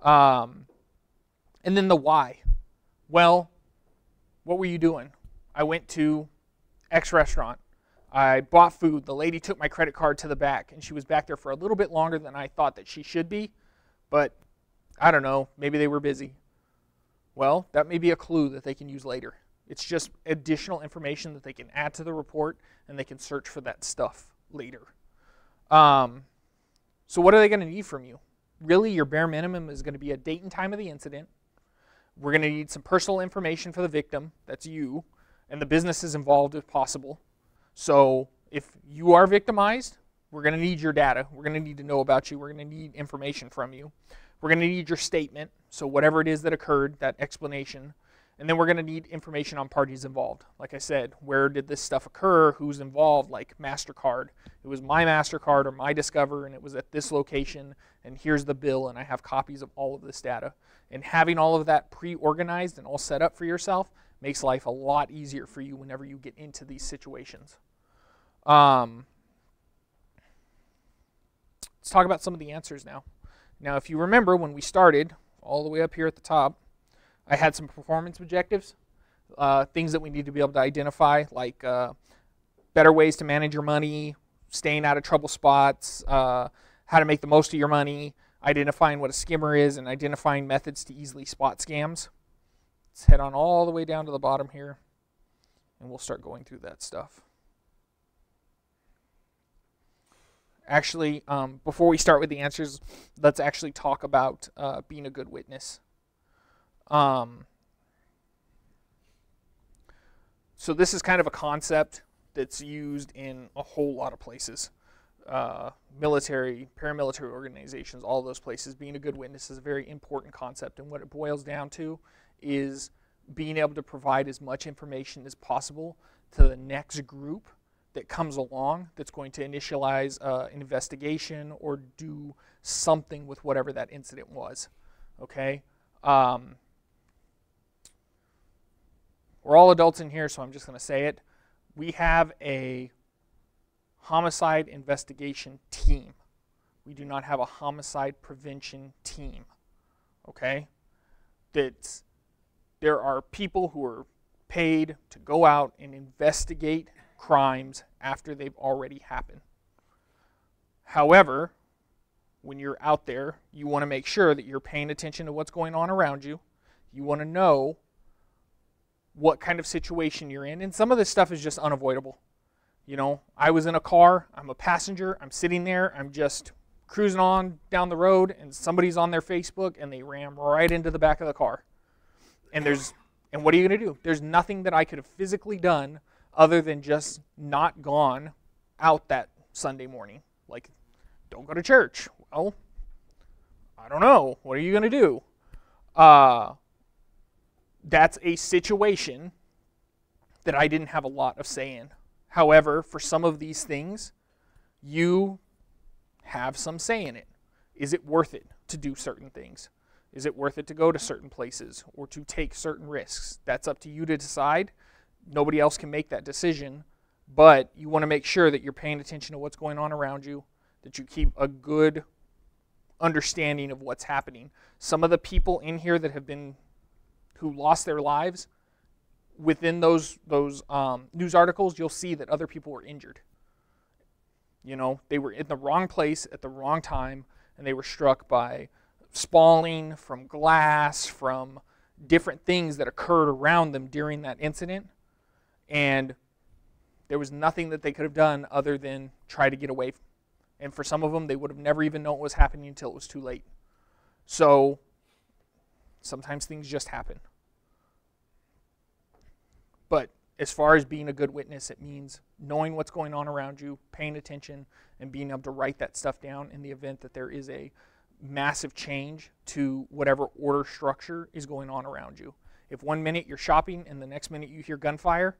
Speaker 1: Um, and then the why. Well, what were you doing? I went to X restaurant. I bought food. The lady took my credit card to the back, and she was back there for a little bit longer than I thought that she should be. But I don't know, maybe they were busy. Well, that may be a clue that they can use later. It's just additional information that they can add to the report and they can search for that stuff later. Um, so, what are they going to need from you? Really, your bare minimum is going to be a date and time of the incident. We're going to need some personal information for the victim, that's you, and the businesses involved if possible. So, if you are victimized, we're going to need your data. We're going to need to know about you. We're going to need information from you. We're going to need your statement, so whatever it is that occurred, that explanation. And then we're going to need information on parties involved. Like I said, where did this stuff occur? Who's involved? Like MasterCard. It was my MasterCard or my Discover, and it was at this location, and here's the bill, and I have copies of all of this data. And having all of that pre organized and all set up for yourself makes life a lot easier for you whenever you get into these situations. Um, let's talk about some of the answers now. Now, if you remember when we started, all the way up here at the top, I had some performance objectives, uh, things that we need to be able to identify, like uh, better ways to manage your money, staying out of trouble spots, uh, how to make the most of your money, identifying what a skimmer is, and identifying methods to easily spot scams. Let's head on all the way down to the bottom here, and we'll start going through that stuff. Actually, um, before we start with the answers, let's actually talk about uh, being a good witness. Um, so this is kind of a concept that's used in a whole lot of places. Uh, military, paramilitary organizations, all those places. Being a good witness is a very important concept, and what it boils down to is being able to provide as much information as possible to the next group that comes along that's going to initialize uh, an investigation or do something with whatever that incident was. Okay? Um, we're all adults in here, so I'm just going to say it. We have a homicide investigation team. We do not have a homicide prevention team. Okay? That's there are people who are paid to go out and investigate crimes after they've already happened. However, when you're out there, you want to make sure that you're paying attention to what's going on around you. You want to know what kind of situation you're in. And some of this stuff is just unavoidable. You know, I was in a car, I'm a passenger, I'm sitting there, I'm just cruising on down the road, and somebody's on their Facebook and they ram right into the back of the car. And there's, and what are you going to do? There's nothing that I could have physically done other than just not gone out that Sunday morning. Like, don't go to church. Well, I don't know. What are you going to do? Uh, that's a situation that I didn't have a lot of say in. However, for some of these things, you have some say in it. Is it worth it to do certain things? Is it worth it to go to certain places or to take certain risks? That's up to you to decide. Nobody else can make that decision, but you want to make sure that you're paying attention to what's going on around you, that you keep a good understanding of what's happening. Some of the people in here that have been who lost their lives within those those um, news articles, you'll see that other people were injured. You know, they were in the wrong place at the wrong time, and they were struck by spalling from glass, from different things that occurred around them during that incident. And there was nothing that they could have done other than try to get away. And for some of them, they would have never even known what was happening until it was too late. So sometimes things just happen. But as far as being a good witness, it means knowing what's going on around you, paying attention, and being able to write that stuff down in the event that there is a massive change to whatever order structure is going on around you. If one minute you're shopping and the next minute you hear gunfire,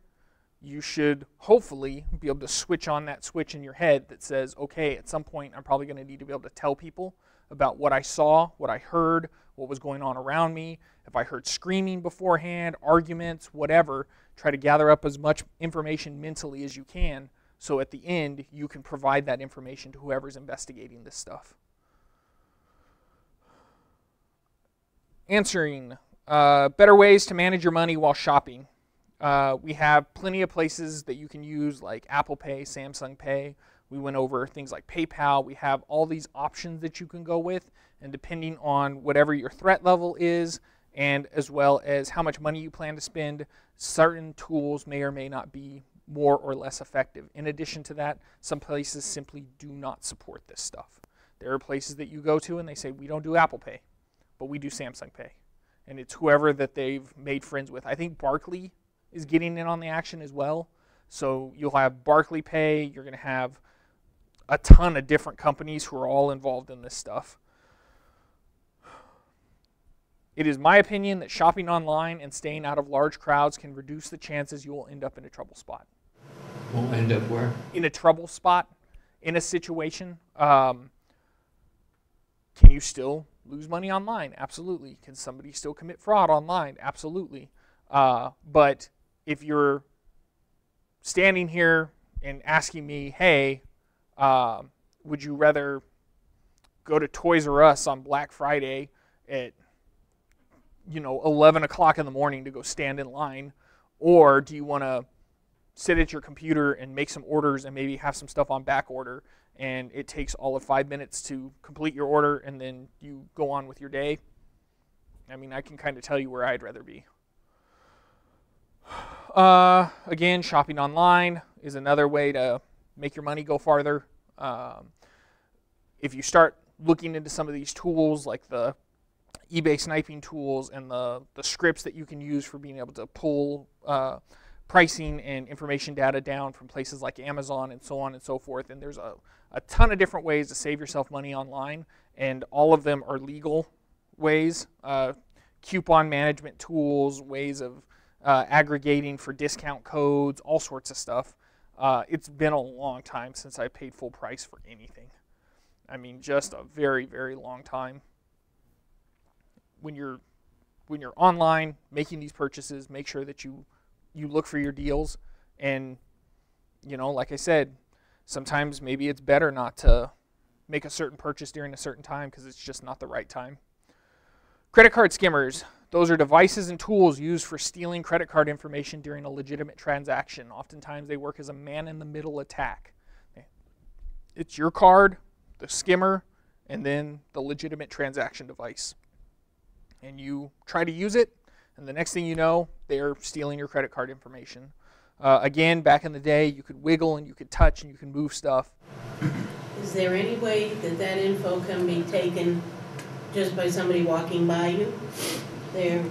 Speaker 1: you should hopefully be able to switch on that switch in your head that says, okay, at some point I'm probably going to need to be able to tell people about what I saw, what I heard, what was going on around me. If I heard screaming beforehand, arguments, whatever, try to gather up as much information mentally as you can so at the end you can provide that information to whoever's investigating this stuff. Answering uh, better ways to manage your money while shopping. Uh, we have plenty of places that you can use like Apple Pay, Samsung Pay. We went over things like PayPal. We have all these options that you can go with, and depending on whatever your threat level is, and as well as how much money you plan to spend, certain tools may or may not be more or less effective. In addition to that, some places simply do not support this stuff. There are places that you go to and they say, we don't do Apple Pay, but we do Samsung Pay. And it's whoever that they've made friends with. I think Barkley is getting in on the action as well. So you'll have Barkley Pay, you're going to have a ton of different companies who are all involved in this stuff. it is my opinion that shopping online and staying out of large crowds can reduce the chances you will end up in a trouble spot.
Speaker 3: Won't end up where?
Speaker 1: In a trouble spot, in a situation, um, can you still lose money online? Absolutely. Can somebody still commit fraud online? Absolutely. Uh, but if you're standing here and asking me, hey, uh, would you rather go to Toys R Us on Black Friday at you know 11 o'clock in the morning to go stand in line, or do you want to sit at your computer and make some orders and maybe have some stuff on back order and it takes all of five minutes to complete your order and then you go on with your day? I mean, I can kind of tell you where I'd rather be. [sighs] Uh, again, shopping online is another way to make your money go farther. Um, if you start looking into some of these tools like the eBay sniping tools and the, the scripts that you can use for being able to pull uh, pricing and information data down from places like Amazon and so on and so forth. And there's a, a ton of different ways to save yourself money online, and all of them are legal ways. Uh, coupon management tools, ways of uh, aggregating for discount codes, all sorts of stuff. Uh, it's been a long time since I paid full price for anything. I mean, just a very, very long time. When you're when you're online making these purchases, make sure that you you look for your deals, and you know, like I said, sometimes maybe it's better not to make a certain purchase during a certain time because it's just not the right time. Credit card skimmers. Those are devices and tools used for stealing credit card information during a legitimate transaction. Oftentimes, they work as a man in the middle attack. It's your card, the skimmer, and then the legitimate transaction device. And you try to use it, and the next thing you know, they're stealing your credit card information. Uh, again, back in the day, you could wiggle and you could touch and you can move stuff.
Speaker 2: Is there any way that that info can be taken just by somebody walking by you? There,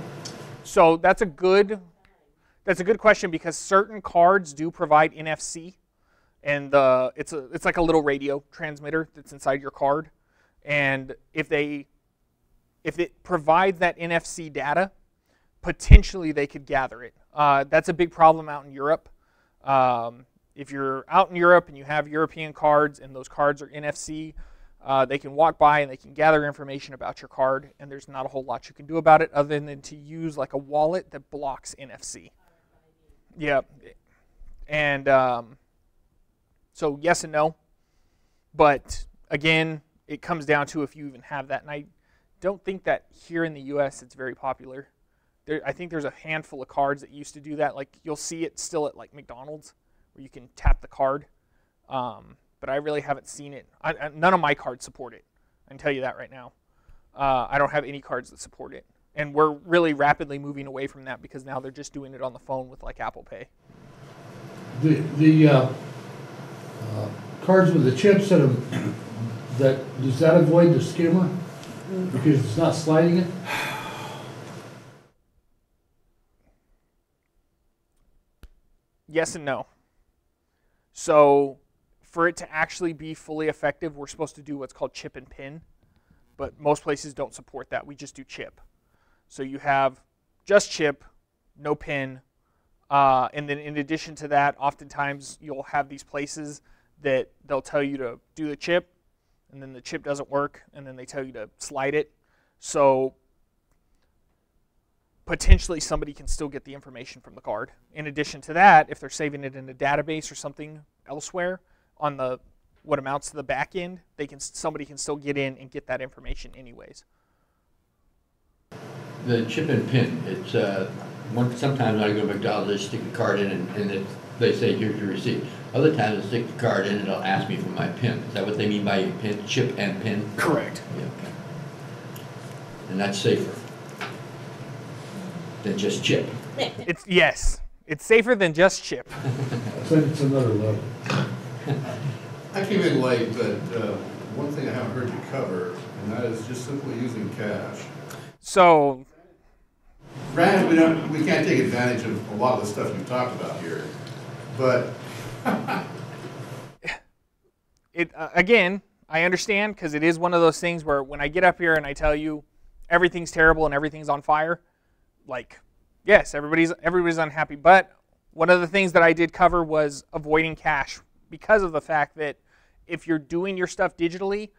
Speaker 1: So that's a good that's a good question because certain cards do provide NFC, and the it's a it's like a little radio transmitter that's inside your card, and if they if it provides that NFC data, potentially they could gather it. Uh, that's a big problem out in Europe. Um, if you're out in Europe and you have European cards and those cards are NFC, uh, they can walk by and they can gather information about your card, and there's not a whole lot you can do about it other than to use like a wallet that blocks NFC. Yeah, and um, so yes and no, but again, it comes down to if you even have that, and I don't think that here in the U.S. it's very popular. There, I think there's a handful of cards that used to do that. Like you'll see it still at like McDonald's, where you can tap the card. Um, but I really haven't seen it. I, I, none of my cards support it. I can tell you that right now. Uh, I don't have any cards that support it, and we're really rapidly moving away from that because now they're just doing it on the phone with like Apple Pay.
Speaker 5: The, the, uh, uh, cards with the chips that have, that, does that avoid the skimmer? Because it's not sliding it?
Speaker 1: Yes and no. So, for it to actually be fully effective, we're supposed to do what's called chip and pin, but most places don't support that. We just do chip. So you have just chip, no pin, uh, and then in addition to that, oftentimes you'll have these places that they'll tell you to do the chip, and then the chip doesn't work, and then they tell you to slide it. So potentially somebody can still get the information from the card. In addition to that, if they're saving it in a database or something elsewhere on the what amounts to the back end, they can somebody can still get in and get that information anyways.
Speaker 3: The chip and pin, it's, uh, one, sometimes I go to McDonald's, they stick the card in and, and it, they say, here's your receipt. Other times they stick the card in and it'll ask me for my pin. Is that what they mean by pin, chip and pin?
Speaker 1: Correct.
Speaker 3: Yeah, okay. And that's safer than just chip.
Speaker 1: It's yes, it's safer than just chip.
Speaker 5: So it's another level.
Speaker 7: I came in late, but uh, one thing I haven't heard you cover, and that is just simply using cash.
Speaker 1: So
Speaker 7: Granted, we don't, we can't take advantage of a lot of the stuff you talked about here, but [laughs]
Speaker 1: it uh, again, I understand because it is one of those things where when I get up here and I tell you everything's terrible and everything's on fire, like yes, everybody's everybody's unhappy. But one of the things that I did cover was avoiding cash because of the fact that if you're doing your stuff digitally,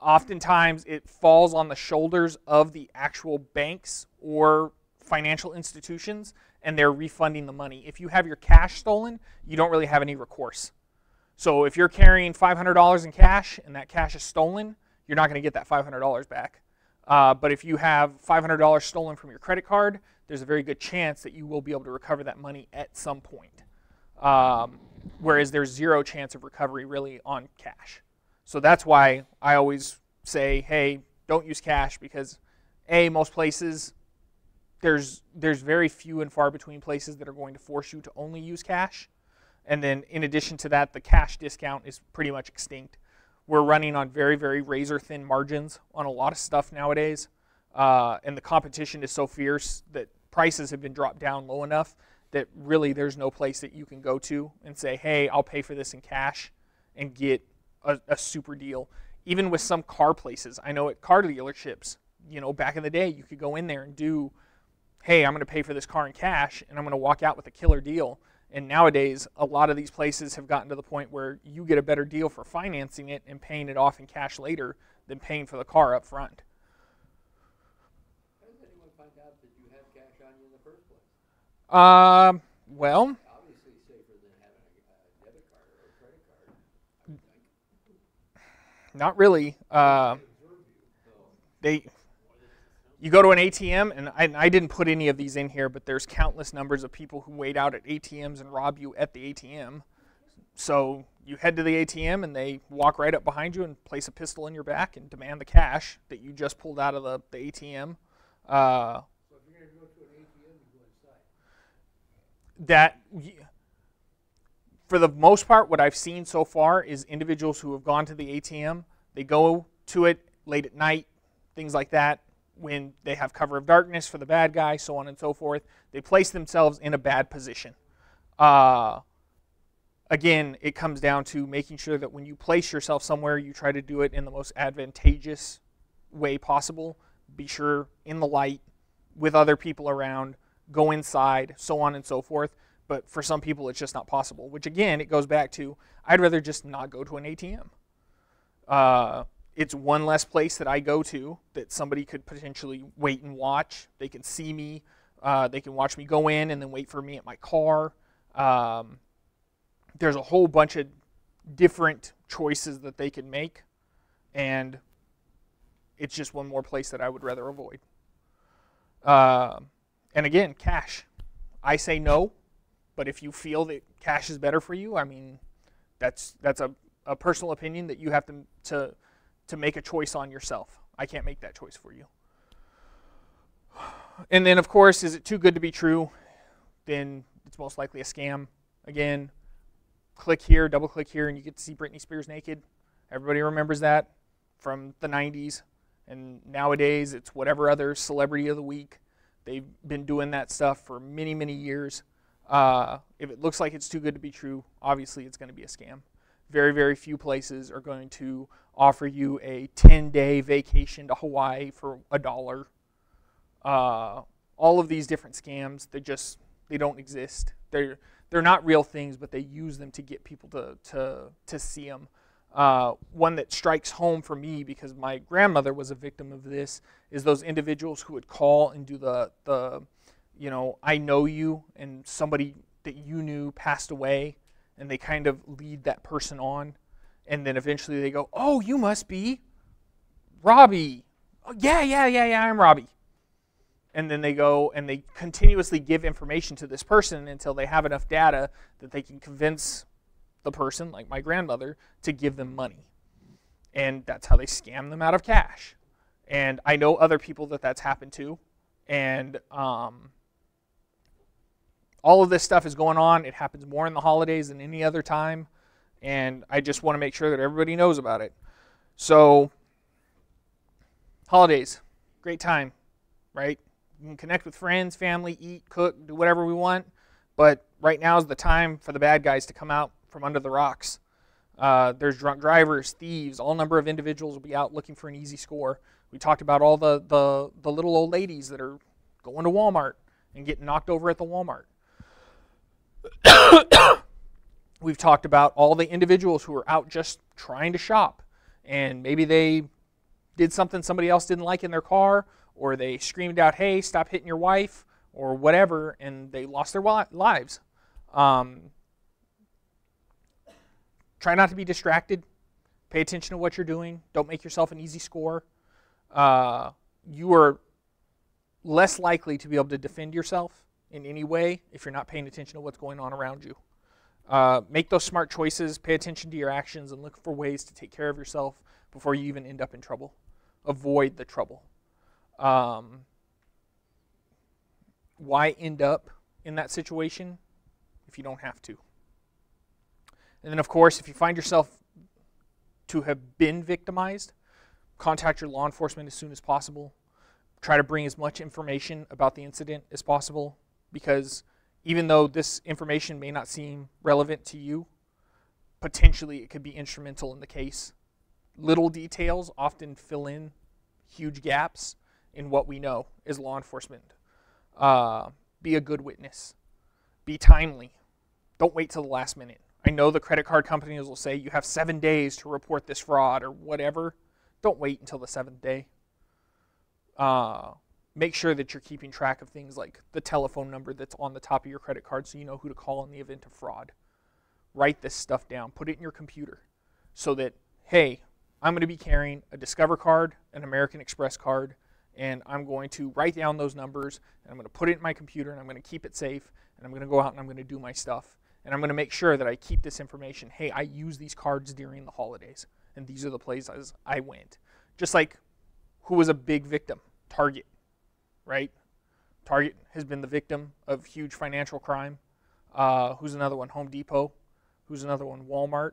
Speaker 1: oftentimes it falls on the shoulders of the actual banks or financial institutions and they're refunding the money. If you have your cash stolen, you don't really have any recourse. So if you're carrying $500 in cash and that cash is stolen, you're not going to get that $500 back. Uh, but if you have $500 stolen from your credit card, there's a very good chance that you will be able to recover that money at some point. Um, whereas there's zero chance of recovery really on cash. So that's why I always say, hey, don't use cash because a most places there's there's very few and far between places that are going to force you to only use cash. And then in addition to that, the cash discount is pretty much extinct. We're running on very, very razor thin margins on a lot of stuff nowadays. Uh, and the competition is so fierce that prices have been dropped down low enough that really there's no place that you can go to and say, hey, I'll pay for this in cash and get a, a super deal. Even with some car places, I know at car dealerships, you know, back in the day, you could go in there and do, hey, I'm going to pay for this car in cash and I'm going to walk out with a killer deal. And nowadays, a lot of these places have gotten to the point where you get a better deal for financing it and paying it off in cash later than paying for the car up front.
Speaker 3: How does anyone find out that you have cash on you in the first place?
Speaker 1: Um, well,
Speaker 3: Obviously safer than having a, a debit card or a credit card, I would think.
Speaker 1: not really. Uh, they, you go to an ATM, and I, and I didn't put any of these in here, but there's countless numbers of people who wait out at ATMs and rob you at the ATM. So you head to the ATM, and they walk right up behind you and place a pistol in your back and demand the cash that you just pulled out of the, the ATM. Uh, that for the most part, what I've seen so far is individuals who have gone to the ATM, they go to it late at night, things like that, when they have cover of darkness for the bad guy, so on and so forth. They place themselves in a bad position. Uh, again, it comes down to making sure that when you place yourself somewhere, you try to do it in the most advantageous way possible. Be sure in the light, with other people around, go inside, so on and so forth. But for some people, it's just not possible. Which again, it goes back to I'd rather just not go to an ATM. Uh, it's one less place that I go to that somebody could potentially wait and watch. They can see me. Uh, they can watch me go in and then wait for me at my car. Um, there's a whole bunch of different choices that they can make, and it's just one more place that I would rather avoid. Uh, and again, cash. I say no, but if you feel that cash is better for you, I mean, that's that's a, a personal opinion that you have to to to make a choice on yourself. I can't make that choice for you. And then, of course, is it too good to be true? Then it's most likely a scam. Again, click here, double click here, and you get to see Britney Spears naked. Everybody remembers that from the 90s. And nowadays, it's whatever other celebrity of the week. They've been doing that stuff for many, many years. Uh, if it looks like it's too good to be true, obviously it's going to be a scam. Very, very few places are going to offer you a 10 day vacation to Hawaii for a dollar. Uh, all of these different scams, they just they don't exist. They're they're not real things, but they use them to get people to to to see them. Uh, one that strikes home for me because my grandmother was a victim of this is those individuals who would call and do the the you know I know you and somebody that you knew passed away and they kind of lead that person on and then eventually they go oh you must be Robbie oh, yeah yeah yeah yeah I'm Robbie and then they go and they continuously give information to this person until they have enough data that they can convince the person, like my grandmother, to give them money. And that's how they scam them out of cash. And I know other people that that's happened to. And um, all of this stuff is going on. It happens more in the holidays than any other time. And I just want to make sure that everybody knows about it. So, holidays, great time, right? We can connect with friends, family, eat, cook, do whatever we want. But right now is the time for the bad guys to come out from under the rocks. Uh, there's drunk drivers, thieves, all number of individuals will be out looking for an easy score. We talked about all the, the, the little old ladies that are going to Walmart and getting knocked over at the Walmart. [coughs] We've talked about all the individuals who are out just trying to shop and maybe they did something somebody else didn't like in their car or they screamed out, hey, stop hitting your wife or whatever, and they lost their lives. Um, try not to be distracted. Pay attention to what you're doing. Don't make yourself an easy score. Uh, you are less likely to be able to defend yourself in any way if you're not paying attention to what's going on around you. Uh, make those smart choices, pay attention to your actions, and look for ways to take care of yourself before you even end up in trouble. Avoid the trouble. Um, why end up in that situation if you don't have to? And then, of course, if you find yourself to have been victimized, contact your law enforcement as soon as possible. Try to bring as much information about the incident as possible because even though this information may not seem relevant to you, potentially it could be instrumental in the case. Little details often fill in huge gaps in what we know as law enforcement. Uh, be a good witness. Be timely. Don't wait till the last minute. I know the credit card companies will say you have seven days to report this fraud or whatever. Don't wait until the seventh day. Uh, make sure that you're keeping track of things like the telephone number that's on the top of your credit card so you know who to call in the event of fraud. Write this stuff down, put it in your computer so that, hey, I'm going to be carrying a Discover card, an American Express card, and I'm going to write down those numbers and I'm going to put it in my computer and I'm going to keep it safe and I'm going to go out and I'm going to do my stuff. And I'm going to make sure that I keep this information. Hey, I use these cards during the holidays and these are the places I went. Just like who was a big victim? Target, right? Target has been the victim of huge financial crime. Uh, who's another one? Home Depot. Who's another one? Walmart.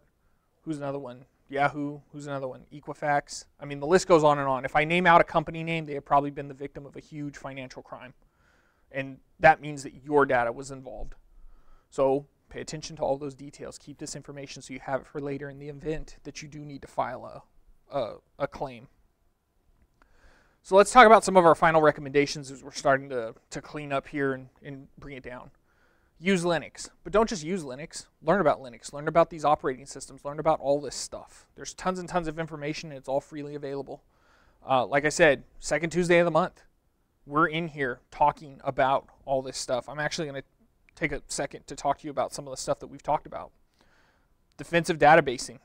Speaker 1: Who's another one? Yahoo. Who's another one? Equifax. I mean, the list goes on and on. If I name out a company name, they have probably been the victim of a huge financial crime. And that means that your data was involved. So pay attention to all those details. Keep this information so you have it for later in the event that you do need to file a, a, a claim. So let's talk about some of our final recommendations as we're starting to, to clean up here and, and bring it down. Use Linux, but don't just use Linux. Learn about Linux. Learn about these operating systems. Learn about all this stuff. There's tons and tons of information, and it's all freely available. Uh, like I said, second Tuesday of the month, we're in here talking about all this stuff. I'm actually going to take a second to talk to you about some of the stuff that we've talked about. Defensive databasing.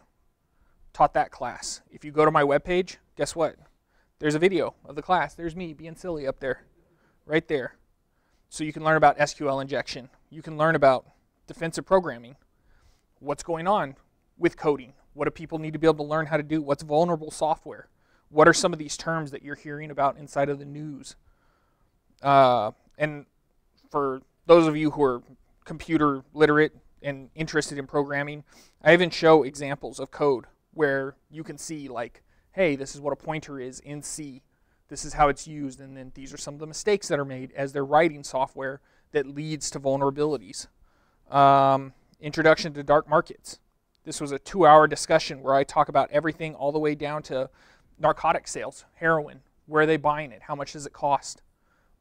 Speaker 1: Taught that class. If you go to my webpage, guess what? There's a video of the class. There's me being silly up there, right there. So you can learn about SQL injection. You can learn about defensive programming. What's going on with coding? What do people need to be able to learn how to do? What's vulnerable software? What are some of these terms that you're hearing about inside of the news? Uh, and for those of you who are computer literate and interested in programming, I even show examples of code where you can see like hey, this is what a pointer is in C. This is how it's used, and then these are some of the mistakes that are made as they're writing software that leads to vulnerabilities. Um, introduction to dark markets. This was a two hour discussion where I talk about everything all the way down to narcotic sales, heroin. Where are they buying it? How much does it cost?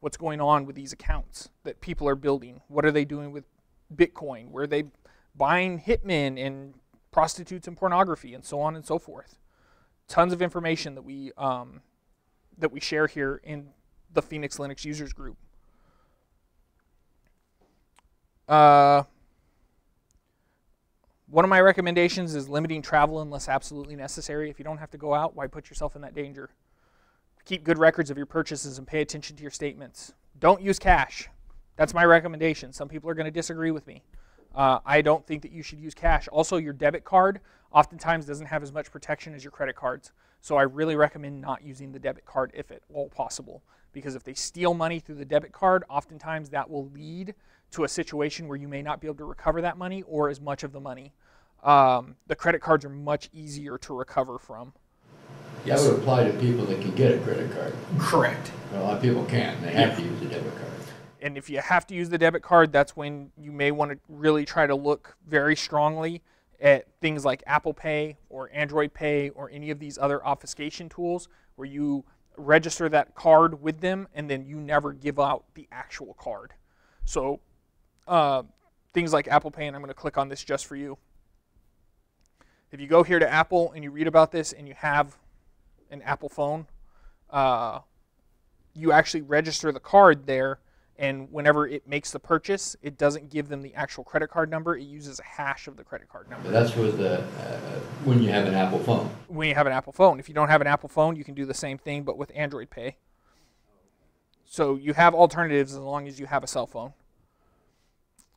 Speaker 1: What's going on with these accounts that people are building? What are they doing with Bitcoin? Where they buying hitmen and prostitutes and pornography and so on and so forth? tons of information that we um, that we share here in the Phoenix Linux users group. Uh, one of my recommendations is limiting travel unless absolutely necessary. If you don't have to go out, why put yourself in that danger? Keep good records of your purchases and pay attention to your statements. Don't use cash. That's my recommendation. Some people are going to disagree with me. Uh, I don't think that you should use cash. Also, your debit card oftentimes doesn't have as much protection as your credit cards. So I really recommend not using the debit card if at all possible. Because if they steal money through the debit card, oftentimes that will lead to a situation where you may not be able to recover that money or as much of the money. Um, the credit cards are much easier to recover from.
Speaker 3: That would apply to people that can get a credit card.
Speaker 1: Correct.
Speaker 3: A lot of people can't. They have to use a debit card.
Speaker 1: And if you have to use the debit card, that's when you may want to really try to look very strongly at things like Apple Pay or Android Pay or any of these other obfuscation tools where you register that card with them, and then you never give out the actual card. So uh, things like Apple Pay, and I'm going to click on this just for you. If you go here to Apple and you read about this and you have an Apple phone, uh, you actually register the card there, and whenever it makes the purchase, it doesn't give them the actual credit card number. It uses a hash of the credit card number.
Speaker 3: But that's with the, uh, when you have an Apple phone.
Speaker 1: When you have an Apple phone, if you don't have an Apple phone, you can do the same thing, but with Android Pay. So you have alternatives as long as you have a cell phone.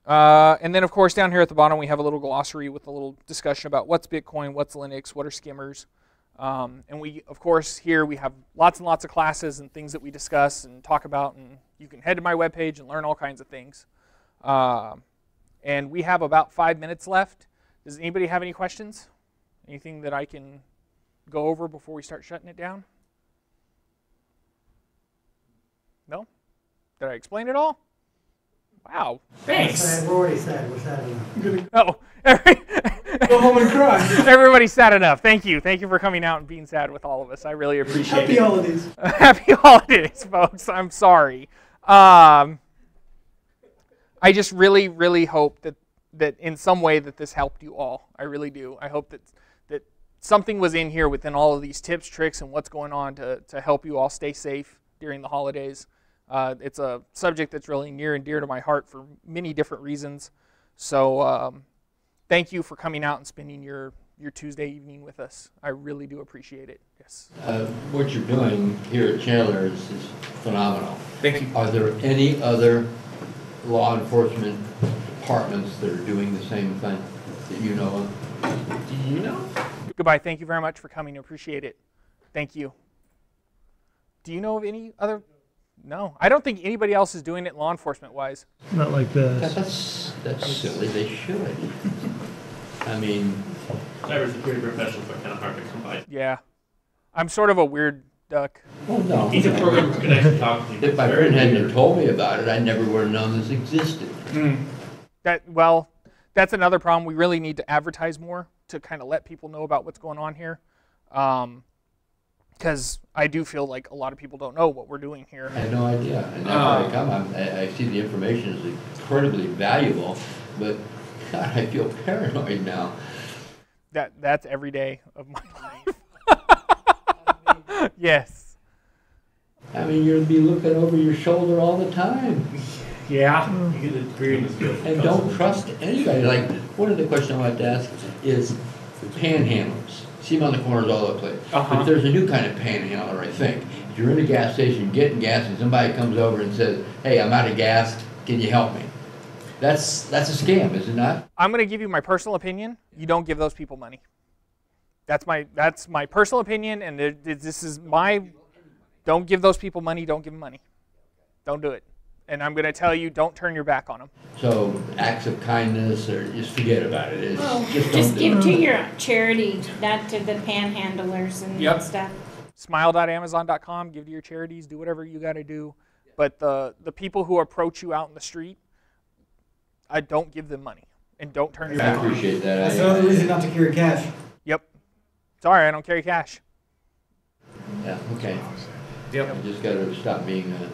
Speaker 1: Uh, and then, of course, down here at the bottom, we have a little glossary with a little discussion about what's Bitcoin, what's Linux, what are skimmers. Um, and we, of course, here we have lots and lots of classes and things that we discuss and talk about. And you can head to my webpage and learn all kinds of things. Uh, and we have about five minutes left. Does anybody have any questions? Anything that I can go over before we start shutting it down? No? Did I explain it all? Wow. Thanks.
Speaker 8: We're already sad, we're enough.
Speaker 1: Oh, [laughs] every,
Speaker 8: Go home [laughs] and cry.
Speaker 1: everybody's sad enough. Thank you. Thank you for coming out and being sad with all of us. I really appreciate
Speaker 8: Happy
Speaker 1: it.
Speaker 8: holidays. [laughs]
Speaker 1: Happy holidays, folks. I'm sorry. Um, I just really, really hope that that in some way that this helped you all. I really do. I hope that that something was in here within all of these tips, tricks, and what's going on to to help you all stay safe during the holidays. Uh, it's a subject that's really near and dear to my heart for many different reasons. So um, thank you for coming out and spending your your Tuesday evening with us. I really do appreciate it. Yes.
Speaker 3: Uh, What you're doing here at Chandler is is phenomenal.
Speaker 1: Thank you.
Speaker 3: Are there any other law enforcement departments that are doing the same thing that you know of?
Speaker 6: Do you know?
Speaker 1: Goodbye. Thank you very much for coming. Appreciate it. Thank you. Do you know of any other? No, I don't think anybody else is doing it law enforcement wise.
Speaker 8: Not like this.
Speaker 3: That's, that's silly, they should. I mean,
Speaker 6: Cybersecurity professionals are kind of hard to come by.
Speaker 1: Yeah, I'm sort of a weird duck.
Speaker 3: oh no.
Speaker 6: He's a program who can actually talk to you.
Speaker 3: If my
Speaker 6: Very
Speaker 3: friend hadn't have told me about it, I never would have known this existed. Mm.
Speaker 1: That well, that's another problem. We really need to advertise more to kind of let people know about what's going on here, um, because I do feel like a lot of people don't know what we're doing here.
Speaker 3: I had no idea, and that's why I come, I'm- I, I see the information is incredibly valuable, but [laughs] God, I feel paranoid now.
Speaker 1: That that's every day of my [laughs] life. [laughs] yes.
Speaker 3: I mean, you're be looking over your shoulder all the time,
Speaker 1: Yeah.
Speaker 6: You get a great skill.
Speaker 3: and don't trust anybody. Like, one of the questions I wanted to ask is panhandlers. See them on the corners all over the place.
Speaker 1: Uh-huh.
Speaker 3: But there's a new kind of panhandler, I think. If you're in a gas station getting gas and somebody comes over and says, hey, I'm out of gas, can you help me? That's, that's a scam, is it not?
Speaker 1: I'm going to give you my personal opinion. You don't give those people money. That's my that's my personal opinion, and this is my. Don't give those people money. Don't give them money. Don't do it. And I'm going to tell you, don't turn your back on them.
Speaker 3: So acts of kindness, or just forget about it. It's
Speaker 9: Well,
Speaker 3: just
Speaker 9: just give
Speaker 3: it.
Speaker 9: to your charity, not to the panhandlers and
Speaker 1: Yep.
Speaker 9: stuff.
Speaker 1: Smile.amazon.com. Give to your charities. Do whatever you got to do. But the the people who approach you out in the street, I don't give them money, and don't turn your
Speaker 3: I
Speaker 1: back on them.
Speaker 3: appreciate that.
Speaker 8: That's
Speaker 3: I-
Speaker 8: another reason not to carry cash.
Speaker 1: Yep. Sorry, I don't carry cash.
Speaker 3: Yeah, okay.
Speaker 1: Yep.
Speaker 3: I just gotta stop being a,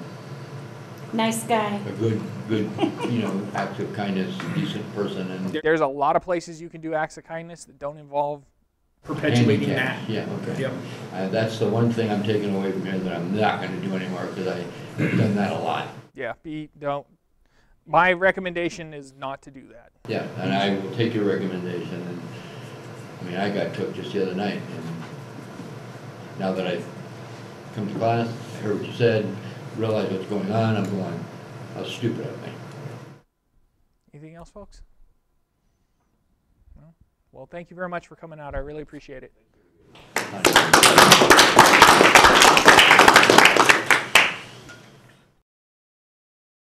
Speaker 9: Nice guy.
Speaker 3: a good, good, you know, [laughs] acts of kindness, decent person and.
Speaker 1: There's a lot of places you can do acts of kindness that don't involve
Speaker 3: perpetuating that. Yeah, okay.
Speaker 1: Yep.
Speaker 3: Uh, that's the one thing I'm taking away from here that I'm not gonna do anymore, because I've done that a lot.
Speaker 1: Yeah, be don't. My recommendation is not to do that.
Speaker 3: Yeah, and I will take your recommendation, and, I mean, I got took just the other night, and now that I've come to class, I heard what you said, realized what's going on, I'm going, how stupid of me.
Speaker 1: Anything else, folks? No? Well, thank you very much for coming out. I really appreciate it.